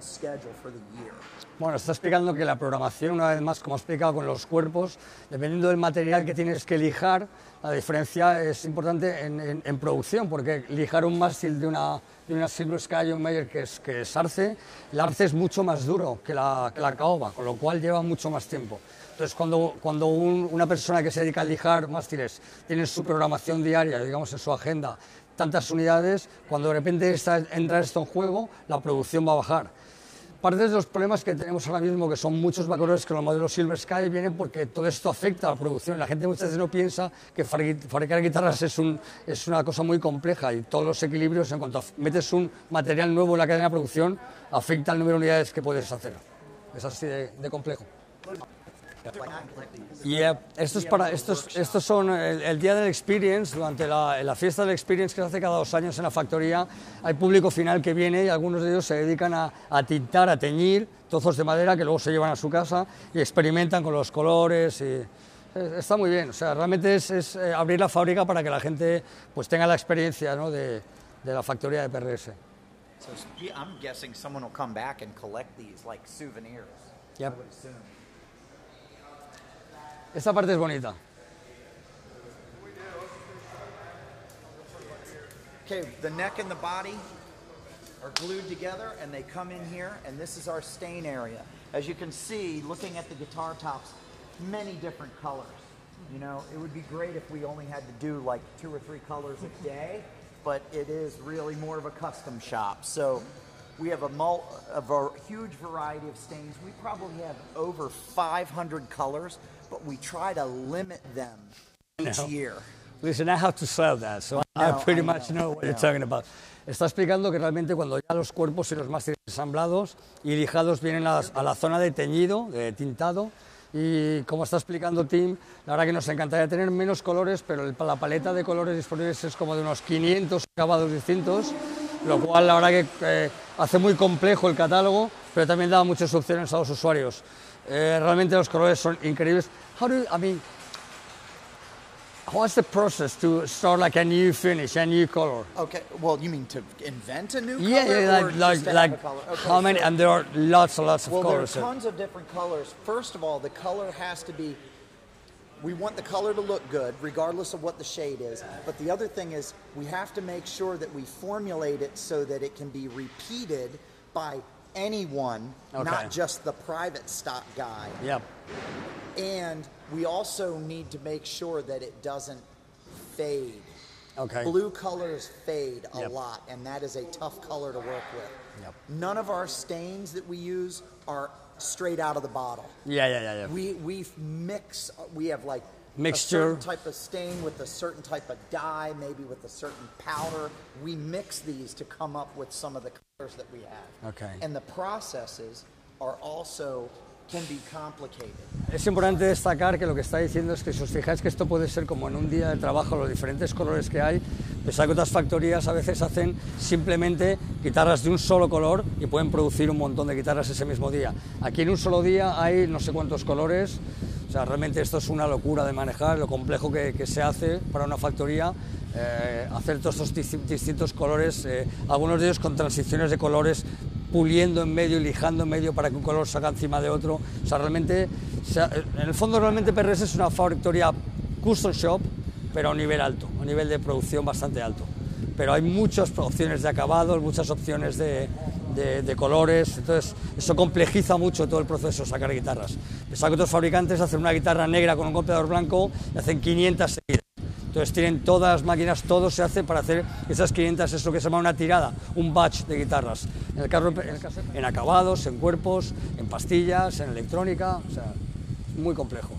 schedule for the year. Bueno, está explicando que la programación, una vez más, como ha explicado con los cuerpos, dependiendo del material que tienes que lijar, la diferencia es importante en, producción, porque lijar un mástil de una, de una Silver Sky un Meyer que es, que es arce, el arce es mucho más duro que la, que la caoba, con lo cual lleva mucho más tiempo. Entonces, cuando, cuando un- una persona que se dedica a lijar mástiles tiene su programación diaria, digamos, en su agenda, tantas unidades, cuando de repente está, entra esto en juego, la producción va a bajar. Parte de los problemas que tenemos ahora mismo, que son muchos valores que los modelos Silver Sky vienen porque todo esto afecta a la producción. La gente muchas veces no piensa que fabri- fabricar guitarras es, un, es una cosa muy compleja y todos los equilibrios, en cuanto metes un material nuevo en la cadena de producción, afecta al número de unidades que puedes hacer. Es así de, de complejo. Y eh, estos, para, estos, estos son el, el día del Experience, durante la, la fiesta del Experience que se hace cada dos años en la factoría. Hay público final que viene y algunos de ellos se dedican a, a tintar, a teñir trozos de madera que luego se llevan a su casa y experimentan con los colores. Y, eh, está muy bien, o sea, realmente es, es, eh, abrir la fábrica para que la gente pues, tenga la experiencia ¿no? de, de la factoría de PRS. So I'm guessing someone will come back and collect these like souvenirs. Yep. Esta parte es bonita. Okay, the neck and the body are glued together and they come in here and this is our stain area. As you can see, looking at the guitar tops, many different colors. You know, it would be great if we only had to do like two or three colors a day, but it is really more of a custom shop. So we have a, mul- a huge variety of stains. We probably have over 500 colors, but we try to limit them each No. year. Listen, I have to sell that, so I, know, pretty I much know, know what I you're talking about. Está explicando que realmente cuando ya los cuerpos y los mástiles ensamblados y lijados vienen a, a la zona de teñido, de tintado, y como está explicando Tim, la verdad que nos encantaría tener menos colores, pero el- la paleta de colores disponibles es como de unos 500 acabados distintos, lo cual la verdad que eh, hace muy complejo el catálogo, pero también da muchas opciones a los usuarios. Eh, realmente los colores son increíbles. How do you- I mean, What's the process to start like a new finish, a new color? Okay, well, you mean to invent a new color? Yeah, yeah, or like like, like? Okay, how many? so- And there are lots and lots of well, there are colors. tons of different colors. First of all, the color has to be. We want the color to look good, regardless of what the shade is. But the other thing is, we have to make sure that we formulate it so that it can be repeated by anyone, Okay. not just the private stock guy. Yeah, And we also need to make sure that it doesn't fade. okay. Blue colors fade a Yep. lot, and that is a tough color to work with. Yep. None of our stains that we use are straight out of the bottle. Yeah, yeah, yeah, yeah. We we mix. We have like Mixture. a certain type of stain with a certain type of dye, maybe with a certain powder. We mix these to come up with some of the colors that we have. Okay. And the processes are also can be complicated. Es importante destacar que lo que está diciendo es que si os fijáis que esto puede ser como en un día de trabajo, los diferentes colores que hay, pensad que otras factorías a veces hacen simplemente guitarras de un solo color y pueden producir un montón de guitarras ese mismo día. Aquí en un solo día hay no sé cuántos colores, o sea, realmente esto es una locura de manejar, lo complejo que, se hace para una factoría, eh, hacer todos estos dis- distintos colores, eh, algunos de ellos con transiciones de colores puliendo en medio y lijando en medio para que un color salga encima de otro. O sea, realmente, o sea, en el fondo realmente PRS es una factoría custom shop, pero a un nivel alto, a nivel de producción bastante alto. Pero hay muchas opciones de acabados, muchas opciones de, de- de colores, entonces eso complejiza mucho todo el proceso sacar guitarras. Pensad que otros fabricantes hacen una guitarra negra con un completador blanco y hacen 500 seguidas. Entonces tienen todas las máquinas, todo se hace para hacer esas 500, es lo que se llama una tirada, un batch de guitarras. En, el en, el en acabados, en cuerpos, en pastillas, en electrónica, o sea, muy complejo.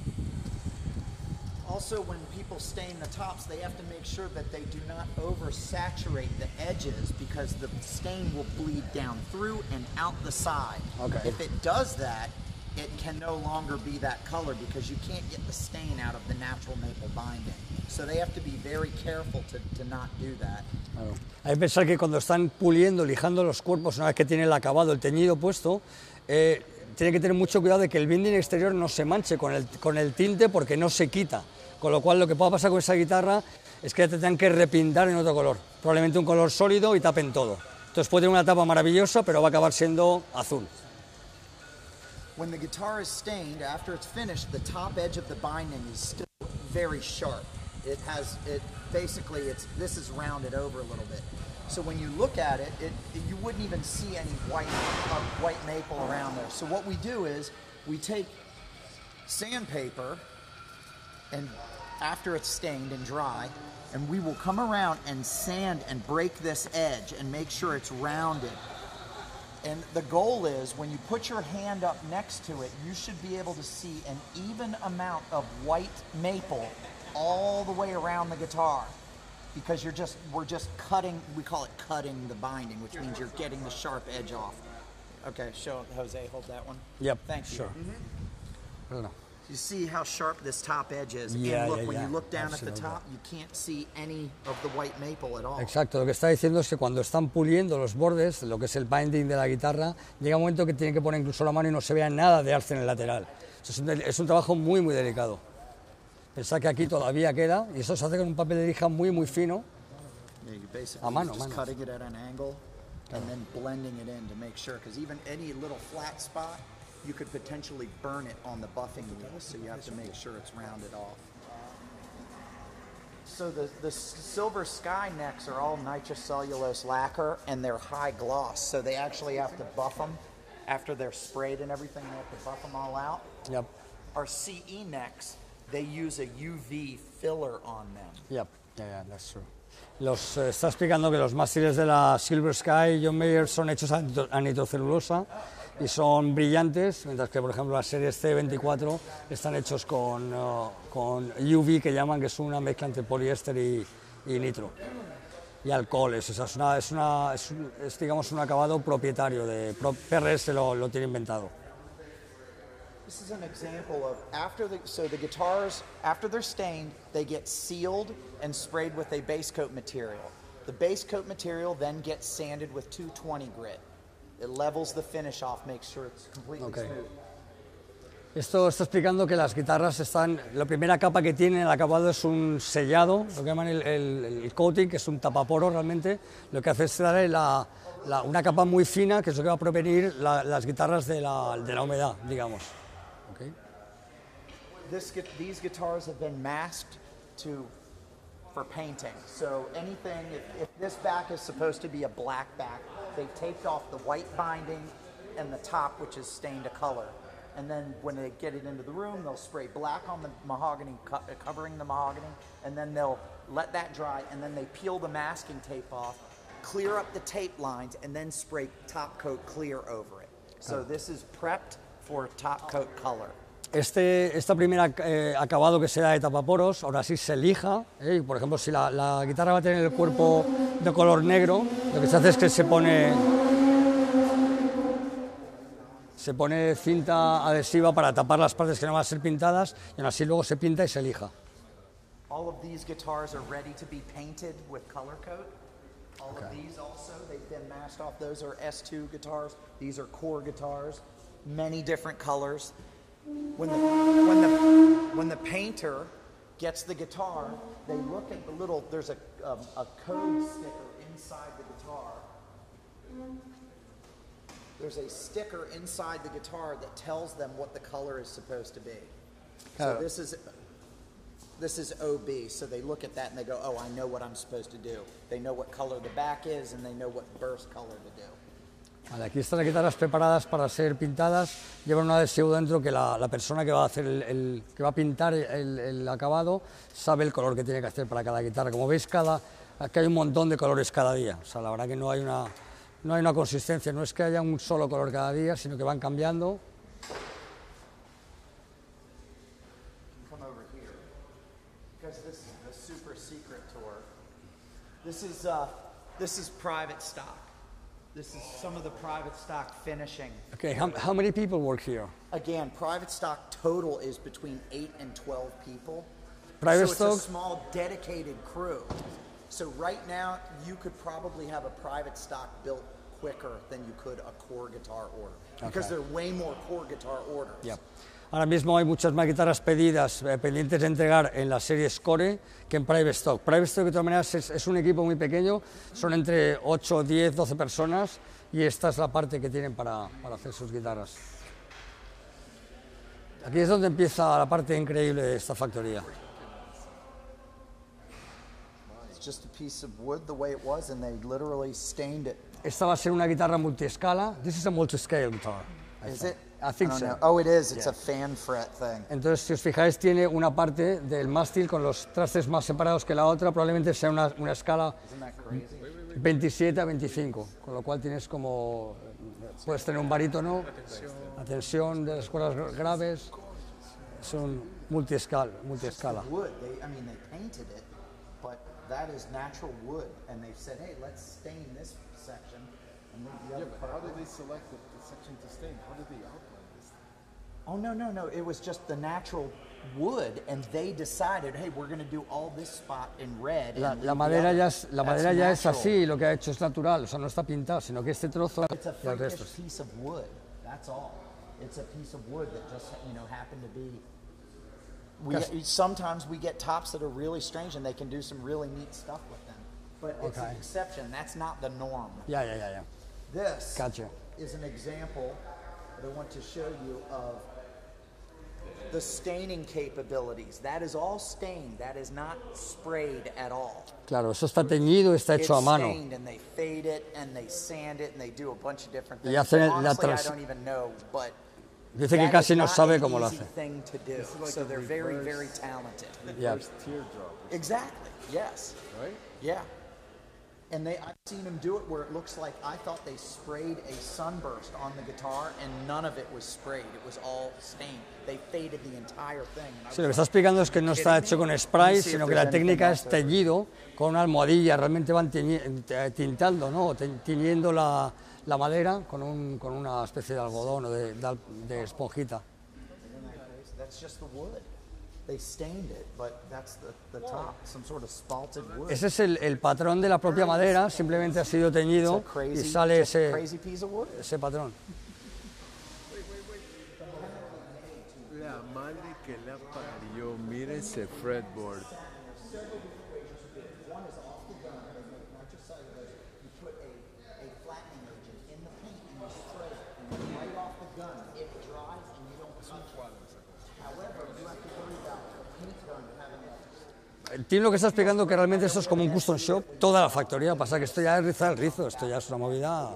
Also, when people stain the tops, they have to make sure that they do not oversaturate the edges because the stain will bleed down through and out the side. Okay. If it does that, it can no longer be that color because you can't get the stain out of the natural maple binding. So they have to be very careful to, to not do that. Claro. Hay que pensar que cuando están puliendo, lijando los cuerpos, una vez que tiene el acabado, el teñido puesto, eh, tiene que tener mucho cuidado de que el binding exterior no se manche con el, con el tinte porque no se quita. Con lo cual, lo que pueda pasar con esa guitarra es que te tengan que repintar en otro color, probablemente un color sólido y tapen todo. Entonces puede tener una tapa maravillosa, pero va a acabar siendo azul. When the guitar is stained, after it's finished, the top edge of the binding is still very sharp. It has it basically it's this is rounded over a little bit. So when you look at it, it, you wouldn't even see any white uh, white maple around there. So what we do is we take sandpaper and after it's stained and dry, and we will come around and sand and break this edge and make sure it's rounded. And the goal is when you put your hand up next to it, you should be able to see an even amount of white maple all the way around the guitar. Because you're just we're just cutting we call it cutting the binding, which means you're getting the sharp edge off. Okay, show Jose, hold that one. Yep, Thank you. sure. Mm-hmm. Bueno, You see how sharp this top edge is. Yeah, and look, yeah, when yeah. you look down at the Absolutely. top, you can't see any of the white maple at all. Exacto, lo que está diciendo es que cuando están puliendo los bordes, lo que es el binding de la guitarra, llega un momento que tienen que poner incluso la mano y no se vea nada de arce en el lateral. Es un, es un trabajo muy, muy delicado. Pensad que aquí todavía queda y eso se hace con un papel de lija muy, muy fino. A mano, just mano. and then blending it in to make sure. Because even any little flat spot, you could potentially burn it on the buffing wheel. So you have to make sure it's rounded off. So the, the silver sky necks are all nitrocellulose lacquer and they're high gloss. So they actually have to buff them after they're sprayed and everything. They have to buff them all out. Yep, Our CE necks, they use a UV filler on them. yep, yeah, yeah, that's true. Los, eh, está explicando que los mástiles de la Silver Sky John Mayer son hechos a nitro- a nitrocelulosa y son brillantes, mientras que, por ejemplo, las series C24 están hechos con, eh, con UV, que llaman, que es una mezcla entre poliéster y, y nitro. Y alcoholes, o sea, es, una, es, una- es un- es, digamos, un acabado propietario, de PRS lo, lo tiene inventado. This is an example of after the so the guitars after they're stained they get sealed and sprayed with a base coat material. The base coat material then gets sanded with 220 grit. It levels the finish off, makes sure it's completely Okay. smooth. Esto está explicando que las guitarras están, la primera capa que tienen el acabado es un sellado, lo que llaman el, el- el coating, que es un tapaporo realmente, lo que hace es darle la- la- una capa muy fina, que es lo que va a prevenir la- las guitarras de la, de la humedad, digamos. Ok. This these guitars have been masked to for painting. So anything if, if this back is supposed to be a black back, they've taped off the white binding and the top which is stained a color. And then when they get it into the room, they'll spray black on the mahogany co- covering the mahogany and then they'll let that dry and then they peel the masking tape off, clear up the tape lines and then spray top coat clear over it. So oh. this is prepped for top coat color. Este, esta primera eh, acabado que se da de tapaporos, ahora sí se lija. ¿eh? Por ejemplo, si la, la guitarra va a tener el cuerpo de color negro, lo que se hace es que se pone, se pone cinta adhesiva para tapar las partes que no van a ser pintadas y aún así luego se pinta y se lija. All of these guitars are ready to be painted with color coat. All of these also, they've been masked off. Those are S2 guitars. These are core guitars, many different colors. When the, when the, when the painter gets the guitar, they look at the little, there's a, um, a code sticker inside the guitar. There's a sticker inside the guitar that tells them what the color is supposed to be. So Oh. this is this is OB, so they look at that and they go, "Oh, I know what I'm supposed to do." They know what color the back is and they know what burst color to do. Aquí están las guitarras preparadas para ser pintadas, llevan un adhesivo dentro que la, la persona que va a hacer el, que va a pintar el, acabado sabe el color que tiene que hacer para cada guitarra. Como veis, cada, aquí hay un montón de colores cada día. O sea, la verdad que no hay una, no hay una consistencia, no es que haya un solo color cada día, sino que van cambiando. This is uh, this is private stock. This is some of the private stock finishing. Okay, how, how many people work here? Again, private stock total is between 8 and 12 people. Private so stock- it's a small dedicated crew. So right now, you could probably have a private stock built quicker than you could a core guitar order because Okay. there are way more core guitar orders. Ya. Ahora mismo hay muchas más guitarras pedidas, eh, pendientes de entregar en la serie Score que en Private Stock. Private Stock, de todas maneras, es, es un equipo muy pequeño, son entre 8, 10, 12 personas y esta es la parte que tienen para, para hacer sus guitarras. Aquí es donde empieza la parte increíble de esta factoría. It's just a piece of wood the way it was, and they literally stained it. Esta va a ser una guitarra multiescala. This is a multi-scale guitar. Is it? I think don't so. know. Oh, it is. It's Yeah. a fan fret thing. Entonces, si os fijáis, tiene una parte del mástil con los trastes más separados que la otra, probablemente sea una, una escala Isn't that crazy? 27 a 25, con lo cual tienes como, puedes tener un barítono, la tensión de las cuerdas gra- graves, son multiescala. multiescala. Wood. They, I mean, they painted it, but that is natural wood, and they said, "Hey, let's stain this section and the Yeah, but part." how did they select the, the section to stain? How did they this? Oh no, no, no! It was just the natural wood, and they decided, "Hey, we're going to do all this spot in red." La, la the madera, other." ya es, la madera ya es así, lo que ha hecho es natural, o sea, no está pintado, sino que este trozo It's a el resto. piece of wood. That's all. It's a piece of wood that just you know happened to be. We, sometimes we get tops that are really strange, and they can do some really neat stuff with them. But it's an exception. That's not the norm. Yeah, yeah, yeah, ya. This Gotcha. is an example that I want to show you of the staining capabilities. That is all stained. That is not sprayed at all. Claro, eso está teñido, está It's hecho a mano. stained and they fade it and they sand it and they do a bunch of different Y things. hacen la honestly, I don't even know, but Dice que casi no sabe cómo lo hace. thing to do. This is like so they're very, reverse- very talented. Teardrop, Exactly. Yes. right? Yeah. And they, I've seen them do it where it looks like I thought they sprayed a sunburst on the guitar, and none of it was sprayed. It was all stained. They faded the entire thing. Sí, lo que está explicando es que no está hecho con spray, sino que la técnica es teñido con una almohadilla, realmente van eh, tintando, ¿no? Tiñendo la, la madera con, un- con una especie de algodón o de, de al- de esponjita. Isn't that crazy? That's just the wood. Ese es el, el patrón de la propia madera, simplemente ha sido teñido y sale ese, ese patrón. La madre que la parió, mire ese fretboard. You put a, a flattening agent in the paint and you spray it and right off the gun. It dries and you don't touch it. However, you have to worry about the paint gun having a El Tim lo que está explicando que realmente esto es como un custom shop, toda la factoría, pasa que esto ya es rizar el rizo, esto ya es una movida...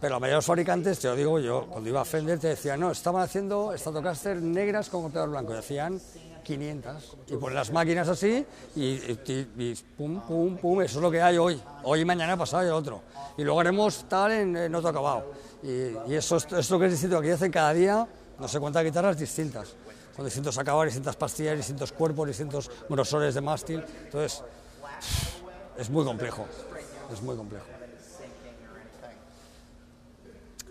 Pero la mayoría de los fabricantes, te lo digo yo, cuando iba a Fender te decían, no, estaban haciendo Stratocaster negras con golpeador blanco, y hacían 500. Y ponen las máquinas así y, y- y pum, pum, pum, eso es lo que hay hoy. Hoy y mañana pasado y otro. Y luego haremos tal en, en otro acabado. Y, y eso es, es lo que es distinto, aquí hacen cada día no sé cuántas guitarras distintas, con distintos acabados, distintas pastillas, distintos cuerpos, distintos grosores de mástil. Entonces, es muy complejo, es muy complejo.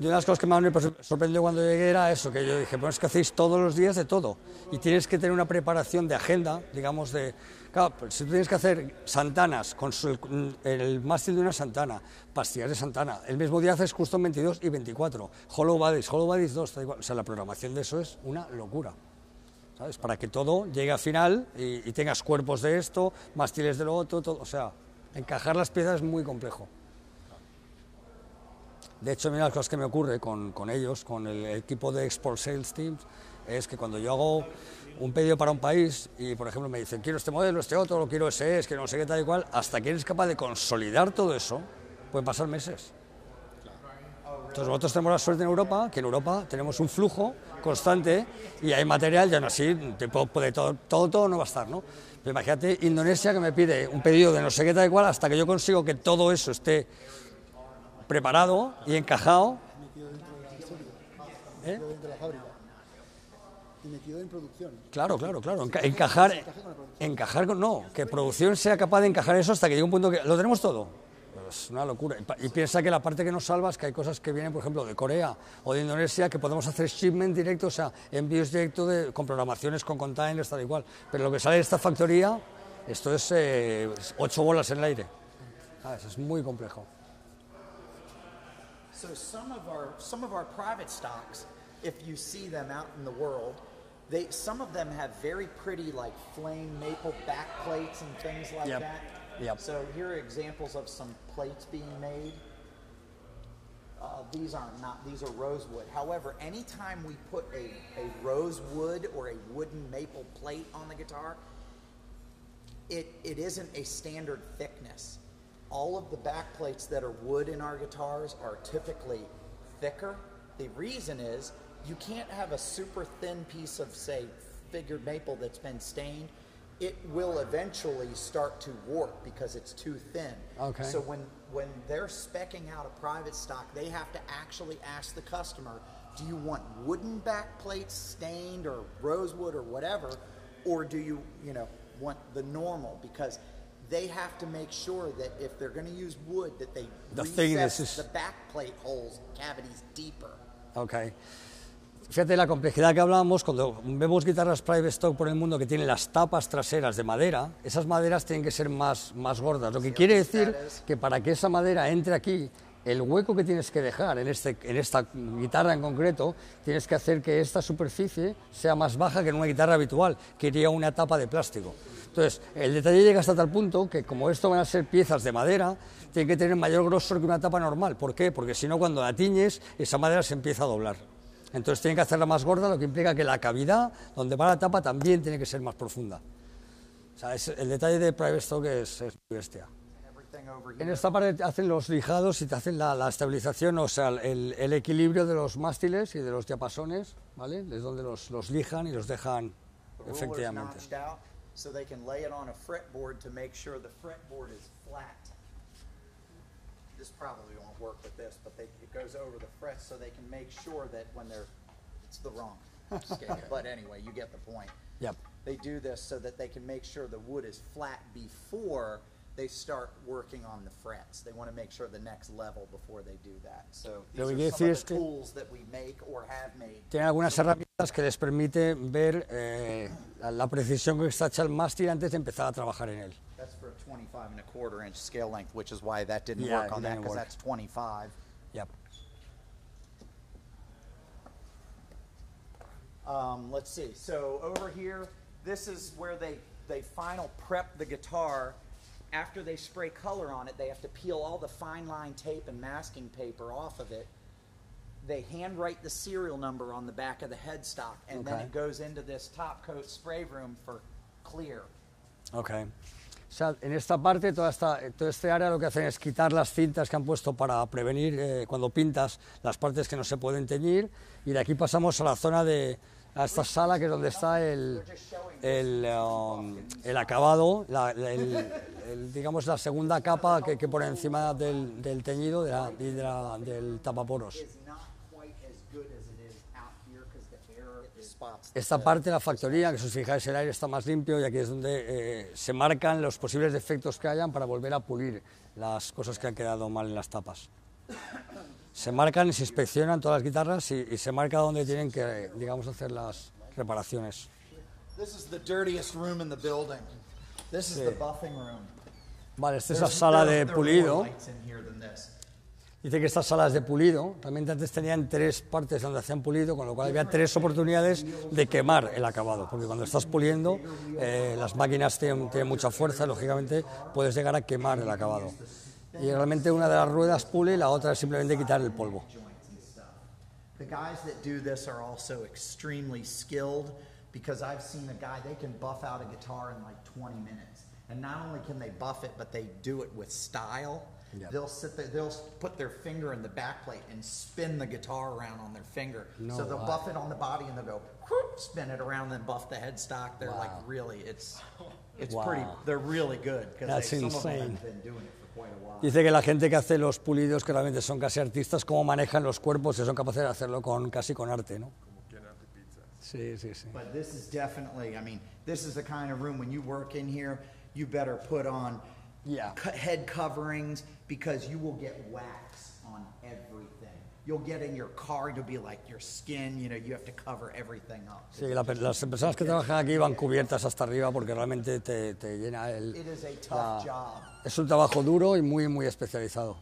Y una de las cosas que más me sorprendió cuando llegué era eso, que yo dije, bueno, es que hacéis todos los días de todo y tienes que tener una preparación de agenda, digamos, de... Claro, pues si tú tienes que hacer Santanas con el mástil de una Santana, pastillas de Santana, el mismo día haces Custom 22 y 24, Hollow Bodies, Hollow Bodies 2, da igual. o sea, la programación de eso es una locura. ¿Sabes? Para que todo llegue al final y, tengas cuerpos de esto, mástiles de lo otro, todo, o sea, encajar las piezas es muy complejo. De hecho, mira las cosas que me ocurre con, con ellos, con el equipo de Export Sales Teams, es que cuando yo hago un pedido para un país y, por ejemplo, me dicen, quiero este modelo, este otro, lo quiero ese, es que no sé qué tal y cual, hasta que eres capaz de consolidar todo eso, pueden pasar meses. Entonces nosotros tenemos la suerte en Europa, que en Europa tenemos un flujo constante y hay material, ya no así, puede todo, todo, todo no va a estar, ¿no? Pero imagínate Indonesia que me pide un pedido de no sé qué tal cual, hasta que yo consigo que todo eso esté preparado y encajado. ¿Eh? y metido en producción. Claro, claro, claro. enca- encajar, encajar con. No, que producción sea capaz de encajar eso hasta que llegue un punto que. Lo tenemos todo. Es una locura. Y piensa que la parte que nos salva es que hay cosas que vienen, por ejemplo, de Corea o de Indonesia, que podemos hacer shipment directo, o sea, envíos directos de, con programaciones, con containers, tal y cual. Pero lo que sale de esta factoría, esto es eh, ocho bolas en el aire. ¿Sabes? Es muy complejo. So some of our some of our private stocks, if you see them out in the world, they some of them have very pretty like flame maple back plates and things like Yep. that. Yep. So here are examples of some plates being made. Uh, these aren't not these are rosewood. However, anytime we put a, a rosewood or a wooden maple plate on the guitar, it, it isn't a standard thickness. All of the back plates that are wood in our guitars are typically thicker. The reason is you can't have a super thin piece of, say, figured maple that's been stained. It will eventually start to warp because it's too thin. Okay. So when when they're specking out a private stock, they have to actually ask the customer, do you want wooden back plates stained or rosewood or whatever, or do you, you know, want the normal? Because they have to make sure that if they're going to use wood, that they The recess is- the back plate holes cavities deeper. Ok. Fíjate la complejidad que hablábamos cuando vemos guitarras private stock por el mundo que tienen las tapas traseras de madera, esas maderas tienen que ser más, más gordas. Lo que quiere decir que para que esa madera entre aquí, el hueco que tienes que dejar en, este, en esta guitarra en concreto, tienes que hacer que esta superficie sea más baja que en una guitarra habitual, que iría una tapa de plástico. Entonces, el detalle llega hasta tal punto que como esto van a ser piezas de madera, tiene que tener mayor grosor que una tapa normal. ¿Por qué? Porque si no, cuando la tiñes, esa madera se empieza a doblar. Entonces tienen que hacerla más gorda, lo que implica que la cavidad donde va la tapa también tiene que ser más profunda. O sea, es- el detalle de Private Stock es, es bestia. En esta parte te hacen los lijados y te hacen la, la estabilización, o sea, el, el equilibrio de los mástiles y de los diapasones, ¿vale? Es donde los, los lijan y los dejan efectivamente. This probably won't work with this, but they, it goes over the frets so they can make sure that when they're, it's the wrong scale, <laughs> but anyway, you get the point. Yep. They do this so that they can make sure the wood is flat before they start working on the frets. They want to make sure the next level before they do that. So Lo these que are quiere some decir of es the que- tools that we make or have made. Tienen algunas herramientas que les permite ver eh, la, la precisión que está hecha el mástil antes de empezar a trabajar en él. That's for a 25 and a quarter inch scale length, which is why that didn't Yeah, work it on that didn't because work. that's 25. Yep. Um, let's see. So over here, this is where they they final prep the guitar. After they spray color on it, they have to peel all the fine line tape and masking paper off of it. They handwrite the serial number on the back of the headstock, and then Okay. it goes into this top coat spray room for clear. Ok. O sea, en esta parte, toda esta, todo este área lo que hacen es quitar las cintas que han puesto para prevenir eh, cuando pintas las partes que no se pueden teñir y de aquí pasamos a la zona de a esta sala que es donde está el, el, um, el acabado, la- el, digamos la segunda capa que, que por encima del, del teñido de la- de la- del tapaporos. Is not quite as good as it is out here because the air spots. Esta parte de la factoría, que si os fijáis el aire está más limpio y aquí es donde eh, se marcan los posibles defectos que hayan para volver a pulir las cosas que han quedado mal en las tapas. Se marcan y se inspeccionan todas las guitarras y, y se marca donde tienen que, digamos, hacer las reparaciones. This is the dirtiest room in the building. This is the buffing room. Vale, esta es la sala de pulido. Dice que estas salas de pulido, también antes tenían tres partes donde hacían pulido, con lo cual había tres oportunidades de quemar el acabado, porque cuando estás puliendo, eh, las máquinas tienen, tienen mucha fuerza lógicamente puedes llegar a quemar el acabado. Y realmente una de las ruedas pule y la otra es simplemente quitar el polvo. The guys that do this are also extremely skilled because I've seen a guy, they can buff out a guitar in like 20 minutes. And not only can they buff it, but they do it with style. Yep. They'll sit there, they'll put their finger in the back plate and spin the guitar around on their finger. No so they'll way. buff it on the body and they'll go whoop, spin it around and then buff the headstock. They're like really, it's <laughs> it's Wow. pretty, they're really good That's because some of them insane. have been doing it for quite a while. Dice que la gente que hace los pulidos, que realmente son casi artistas, cómo manejan los cuerpos y son capaces de hacerlo con, casi con arte, ¿no? Sí, sí, sí. But this is definitely, I mean, this is the kind of room when you work in here, you better put on Yeah. co- head coverings because you will get wax on everything. You'll get in your car, it'll be like your skin, you know, you have to cover everything up. Sí, la las personas que trabajan aquí van cubiertas hasta arriba porque realmente te, te llena el... It is a tough la- job. Es un trabajo duro y muy, muy especializado.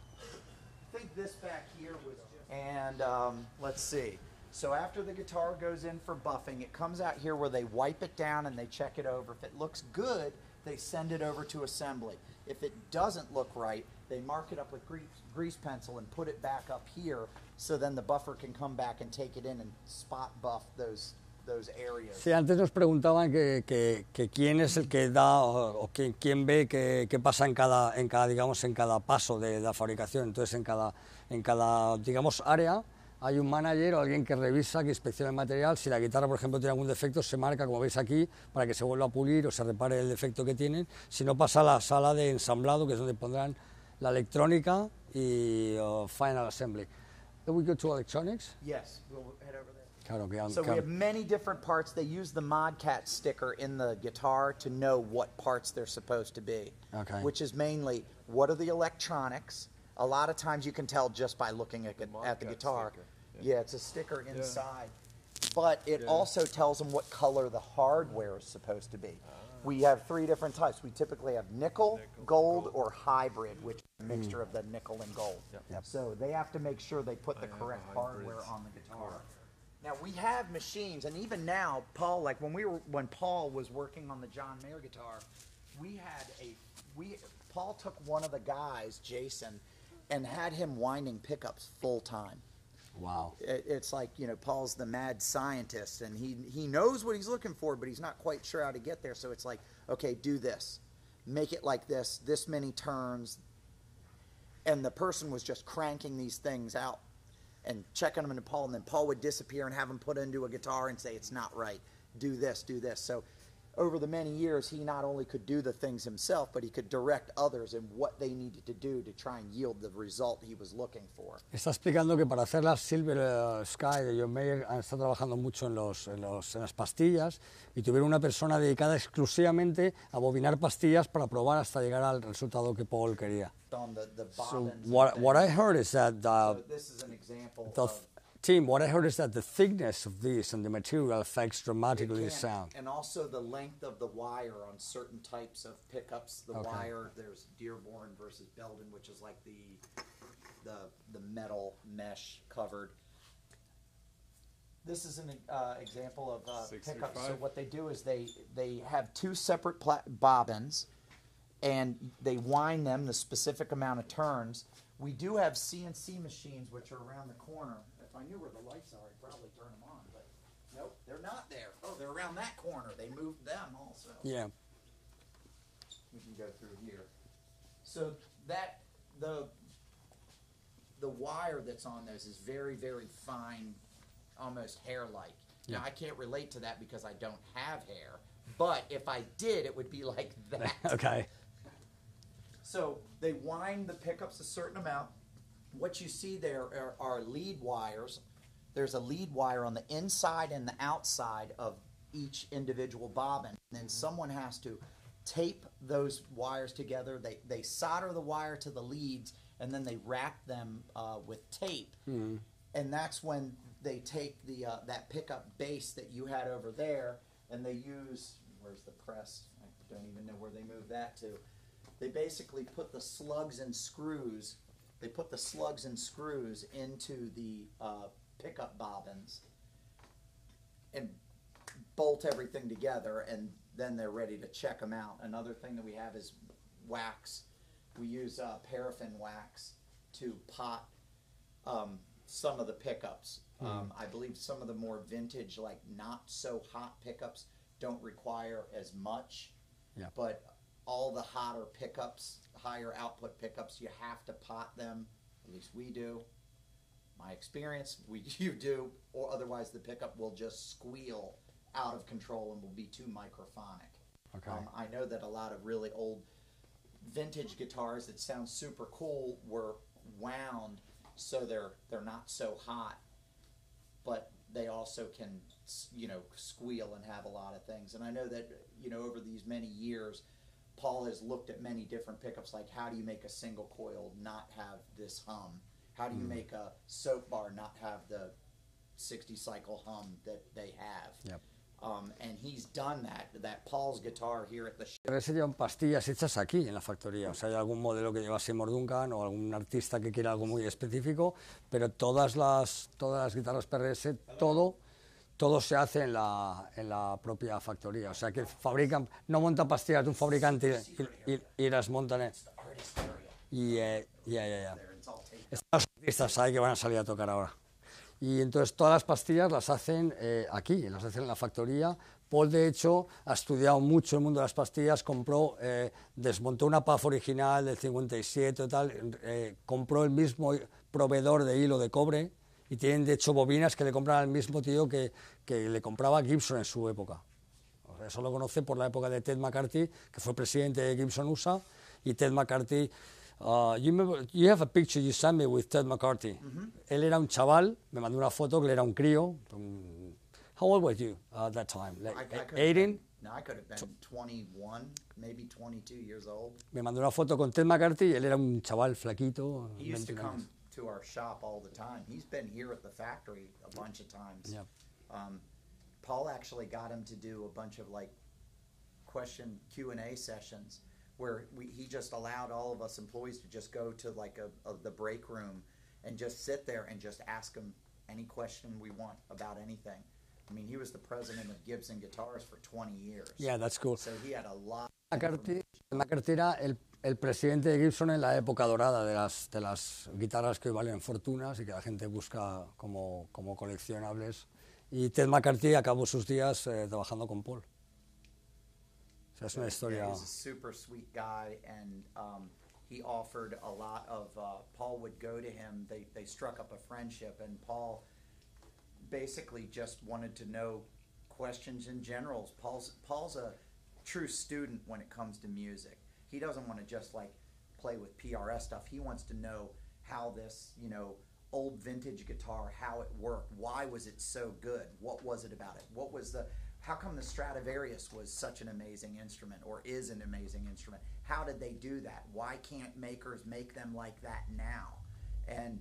I think this back here was, and um, let's see. So after the guitar goes in for buffing, it comes out here where they wipe it down and they check it over. If it looks good, they send it over to assembly. If it doesn't look right, they mark it up with grease, grease pencil and put it back up here, so then the buffer can come back and take it in and spot buff those those areas. Sí, antes nos preguntaban que, que- que quién es el que da o, o quién, quién ve qué, qué pasa en cada, en cada, digamos, en cada paso de la fabricación. Entonces, en cada, en cada, digamos, área hay un manager o alguien que revisa, que inspecciona el material. Si la guitarra, por ejemplo, tiene algún defecto, se marca, como veis aquí, para que se vuelva a pulir o se repare el defecto que tienen. Si no, pasa a la sala de ensamblado, que es donde pondrán la electrónica y uh, final assembly. Then we go to electronics. Yes, we'll head over there. Claro, que, So we have many different parts. They use the Modcat sticker in the guitar to know what parts they're supposed to be. Okay. Which is mainly what are the electronics. A lot of times you can tell just by looking at, at the guitar. sticker, Yeah. it's a sticker inside. But it also tells them what color the hardware is supposed to be. We have three different types. We typically have nickel, gold, or hybrid, which is a hmm. mixture of the nickel and gold. So they have to make sure they put the correct hardware on the guitar. Now we have machines, and even now, Paul, like when we were when Paul was working on the John Mayer guitar, we had a we Paul took one of the guys, Jason, and had him winding pickups full time. Wow. It, it's like you know Paul's the mad scientist, and he he knows what he's looking for, but he's not quite sure how to get there. So it's like, okay, do this, make it like this, this many turns, and the person was just cranking these things out and checking them into Paul, and then Paul would disappear and have them put into a guitar and say it's not right. Do this, do this. So over the many years, he not only could do the things himself, but he could direct others in what they needed to do to try and yield the result he was looking for. Está explicando que para hacer la Silver eh, Sky de John Mayer han estado trabajando mucho en, los, en, los- en las pastillas y tuvieron una persona dedicada exclusivamente a bobinar pastillas para probar hasta llegar al resultado que Paul quería. On the, the So what, what I heard is that the, So this is an example the of team, what I heard is that the thickness of these and the material affects dramatically the sound. And also the length of the wire on certain types of pickups. The Okay. wire, there's Dearborn versus Belden, which is like the the the metal mesh covered. This is an uh, example of uh, pickups. So what they do is they they have two separate pla- bobbins, and they wind them the specific amount of turns. We do have CNC machines which are around the corner. If I knew where the lights are, I'd probably turn them on, but nope, they're not there. Oh, they're around that corner. They moved them also. Yeah. We can go through here. So that the the wire that's on those is very very fine, almost hair-like. Now I can't relate to that because I don't have hair, but if I did, it would be like <laughs> that. Okay. So they wind the pickups a certain amount. What you see there are, are lead wires. There's a lead wire on the inside and the outside of each individual bobbin. And then someone has to tape those wires together. They, they solder the wire to the leads and then they wrap them uh, with tape. And that's when they take the uh, that pickup base that you had over there and they use where's the press? I don't even know where they moved that to they basically put the slugs and screws they put the slugs and screws into the uh, pickup bobbins and bolt everything together and then they're ready to check them out. Another thing that we have is wax. We use uh, paraffin wax to pot um, some of the pickups. Um, i believe some of the more vintage like not so hot pickups don't require as much. Yeah. but all the hotter pickups, higher output pickups, you have to pot them. At least we do. My experience, we <laughs> you do, or otherwise the pickup will just squeal out of control and will be too microphonic. Okay. Um, I know that a lot of really old vintage guitars that sound super cool were wound so they're they're not so hot, but they also can you know squeal and have a lot of things. And I know that you know over these many years, Paul has looked at many different pickups, like how do you make a single coil not have this hum? How do you make a soap bar not have the 60 cycle hum that they have? Yep. Um, and he's done that. That Paul's guitar here at the show. PRS llevan pastillas hechas aquí en la factoría. O sea, hay algún modelo que lleva Seymour Duncan o algún artista que quiera algo muy específico, pero todas las, todas las guitarras PRS, todo, todo se hace en la, en la propia factoría. O sea, que fabrican, no montan pastillas de un fabricante y, y- y las montan en... Y, eh, ya, ya, ya. taped. Están los artistas ahí que van a salir a tocar ahora. Y entonces todas las pastillas las hacen eh, aquí, las hacen en la factoría. Paul, de hecho, ha estudiado mucho el mundo de las pastillas, compró, eh, desmontó una PAF original del 57 y tal, eh, compró el mismo proveedor de hilo de cobre y tienen, de hecho, bobinas que le compran al mismo tío que, que le compraba Gibson en su época. O sea, Eso lo conoce por la época de Ted McCarthy, que fue presidente de Gibson USA, y Ted McCarthy. uh, you, remember, you have a picture you sent me with Ted McCarthy. Él era un chaval, me mandó una foto que él era un crío. un- how old were you uh, at that time? Like, I, I could have 18? been- No, I could have been 21, maybe 22 years old. Me mandó una foto con Ted McCarthy y él era un chaval flaquito. He used to 21 come años. To our shop all the time. He's been here at the factory a bunch of times. Yep. Um, Paul actually got him to do a bunch of like question Q and A sessions where we, he just allowed all of us employees to just go to like a, a the break room and just sit there and just ask him any question we want about anything. I mean, he was the president of Gibson Guitars for 20 years. Yeah, that's cool. So he had a lot. McCarthy, McCarthy era el, el presidente de Gibson en la época dorada de las, de las guitarras que hoy valen fortunas y que la gente busca como, como coleccionables. Y Ted McCarthy acabó sus días eh, trabajando con Paul. O sea, es una historia. Yeah, he's a super sweet guy, and um, he offered a lot of. Uh, Paul would go to him. They they struck up a friendship, and Paul basically just wanted to know questions in general. Paul's Paul's a true student when it comes to music. He doesn't want to just like play with PRS stuff. He wants to know how this, you know, old vintage guitar, how it worked. Why was it so good? What was it about it? What was the how come the Stradivarius was such an amazing instrument or is an amazing instrument? How did they do that? Why can't makers make them like that now? And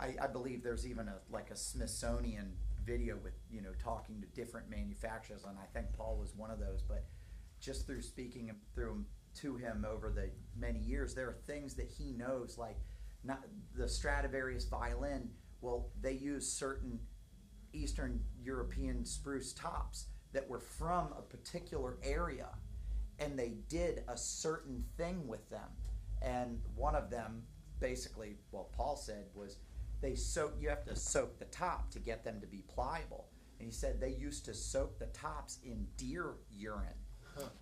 I, I believe there's even a like a Smithsonian video with you know talking to different manufacturers, and I think Paul was one of those. But just through speaking through to him over the many years, there are things that he knows, like not the Stradivarius violin. Well, they use certain Eastern European spruce tops that were from a particular area, and they did a certain thing with them. And one of them, basically, well, Paul said was they soak. You have to soak the top to get them to be pliable. And he said they used to soak the tops in deer urine,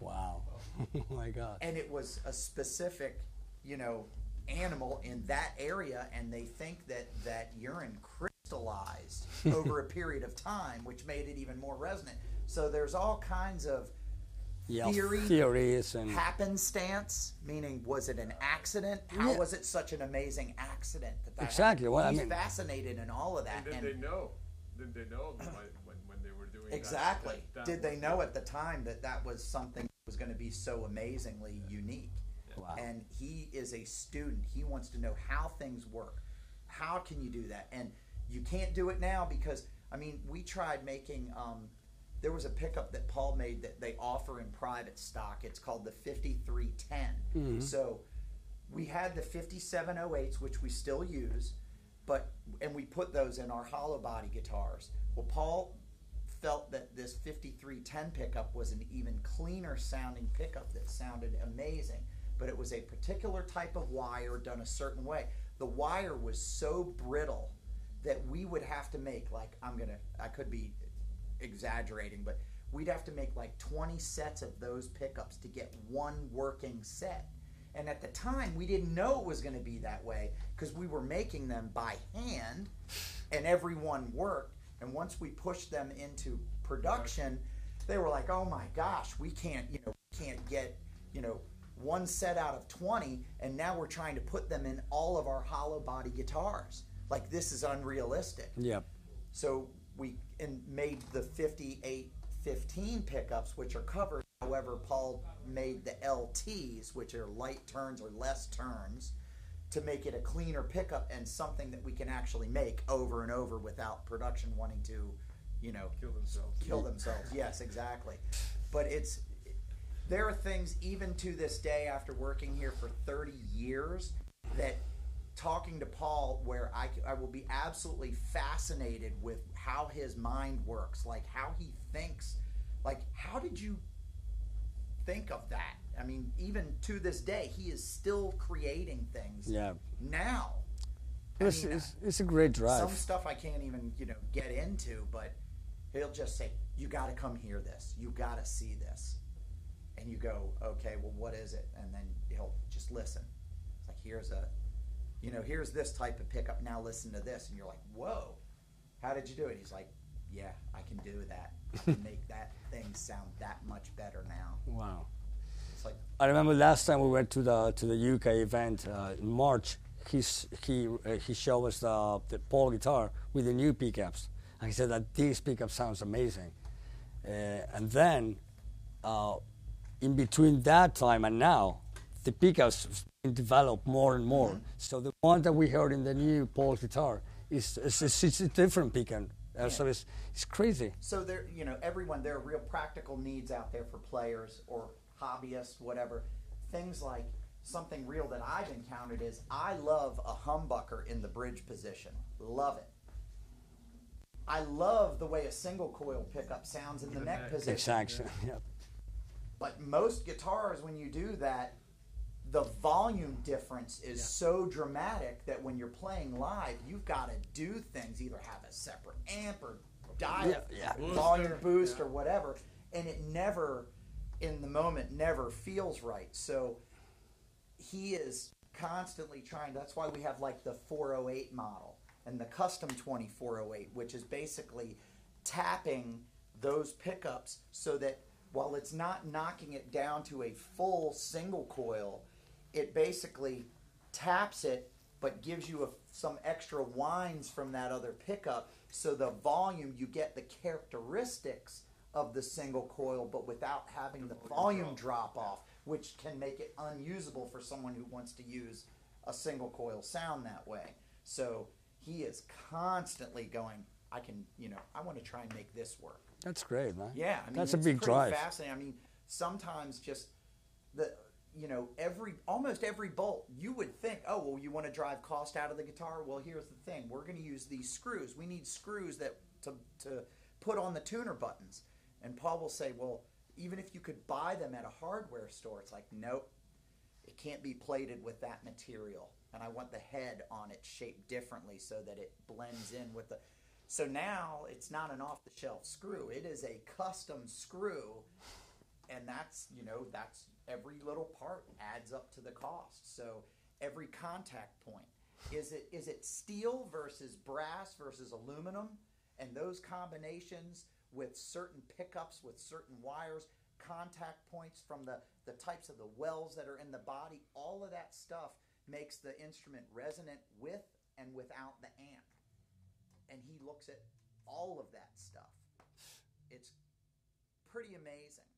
Wow. <laughs> oh my God. and it was a specific, you know, animal in that area, and they think that that urine crystallized <laughs> over a period of time, which made it even more resonant. So there's all kinds of Yeah, theory, theories and happenstance, meaning was it an accident? How Yeah. was it such an amazing accident that that Exactly, happened? well, I He's mean- fascinated in all of that. And then and- they know. Then they know when, when, when they were doing that- Exactly. that- that Did they was- know at the time that that was something that was going to be so amazingly unique? Wow. And he is a student. He wants to know how things work. How can you do that? And you can't do it now because I mean, we tried making. Um, there was a pickup that Paul made that they offer in private stock. It's called the 5310. So we had the 5708s, which we still use, but and we put those in our hollow body guitars. Well, Paul felt that this 5310 pickup was an even cleaner sounding pickup that sounded amazing, but it was a particular type of wire done a certain way. The wire was so brittle that we would have to make like I'm gonna I could be exaggerating, but we'd have to make like 20 sets of those pickups to get one working set. And at the time, we didn't know it was going to be that way because we were making them by hand and every one worked. And once we pushed them into production, they were like, oh my gosh, we can't, you know, we can't get, you know, one set out of 20. And now we're trying to put them in all of our hollow body guitars. Like, this is unrealistic. Yep. So we and made the 5815 pickups, which are covered However, Paul made the LTs, which are light turns or less turns, to make it a cleaner pickup and something that we can actually make over and over without production wanting to, you know, Kill themselves. kill themselves. Yes, exactly. But it's there are things even to this day after working here for 30 years that talking to Paul where I, I will be absolutely fascinated with how his mind works, like how he thinks. Like how did you think of that? I mean, even to this day, he is still creating things. Yeah. Now. I It's, mean, it's, it's a great drive. some stuff I can't even you know get into, but he'll just say, "You got to come hear this. You got to see this," and you go, "Okay, well, what is it?" And then he'll just listen. It's like here's a, you know, here's this type of pickup. Now listen to this, and you're like, "Whoa, how did you do it?" He's like, "Yeah, I can do that. I <laughs> can make that thing sound that much better now." Wow. It's like, I remember last time we went to the to the UK event uh, in March. He's, he uh, he showed us the, the Paul guitar with the new pickups, and he said that this pickup sounds amazing. Uh, and then, uh, in between that time and now, the pickups have been developed more and more. So the one that we heard in the new Paul guitar is is, is, is a different pickup. Uh, So it's it's crazy. so there you know everyone there are real practical needs out there for players or hobbyists whatever things like something real that i've encountered is i love a humbucker in the bridge position love it i love the way a single coil pickup sounds in the neck position Exactly. <laughs> Yeah. but most guitars, when you do that, the volume difference is so dramatic that when you're playing live, you've got to do things, either have a separate amp or dial Yeah, yeah. volume boost yeah. or whatever, and it never, in the moment, never feels right. So he is constantly trying. That's why we have like the 408 model and the custom 2408, which is basically tapping those pickups so that while it's not knocking it down to a full single coil, it basically taps it but gives you a, some extra whines from that other pickup so the volume you get the characteristics of the single coil but without having the volume drop off which can make it unusable for someone who wants to use a single coil sound that way so he is constantly going i can you know i want to try and make this work That's great, man. yeah, I mean, that's a big pretty drive. Fascinating. I mean, sometimes just the you know every almost every bolt you would think, oh well, you want to drive cost out of the guitar. Well, here's the thing: we're going to use these screws. We need screws that to to put on the tuner buttons. And Paul will say, well, even if you could buy them at a hardware store, it's like, nope, it can't be plated with that material. And I want the head on it shaped differently so that it blends in with the. So now it's not an off the shelf screw, it is a custom screw. And that's, you know, that's every little part adds up to the cost. So every contact point. Is it is it steel versus brass versus aluminum? And those combinations with certain pickups with certain wires, contact points from the, the types of the wells that are in the body, all of that stuff makes the instrument resonant with and without the amp. And he looks at all of that stuff. It's pretty amazing.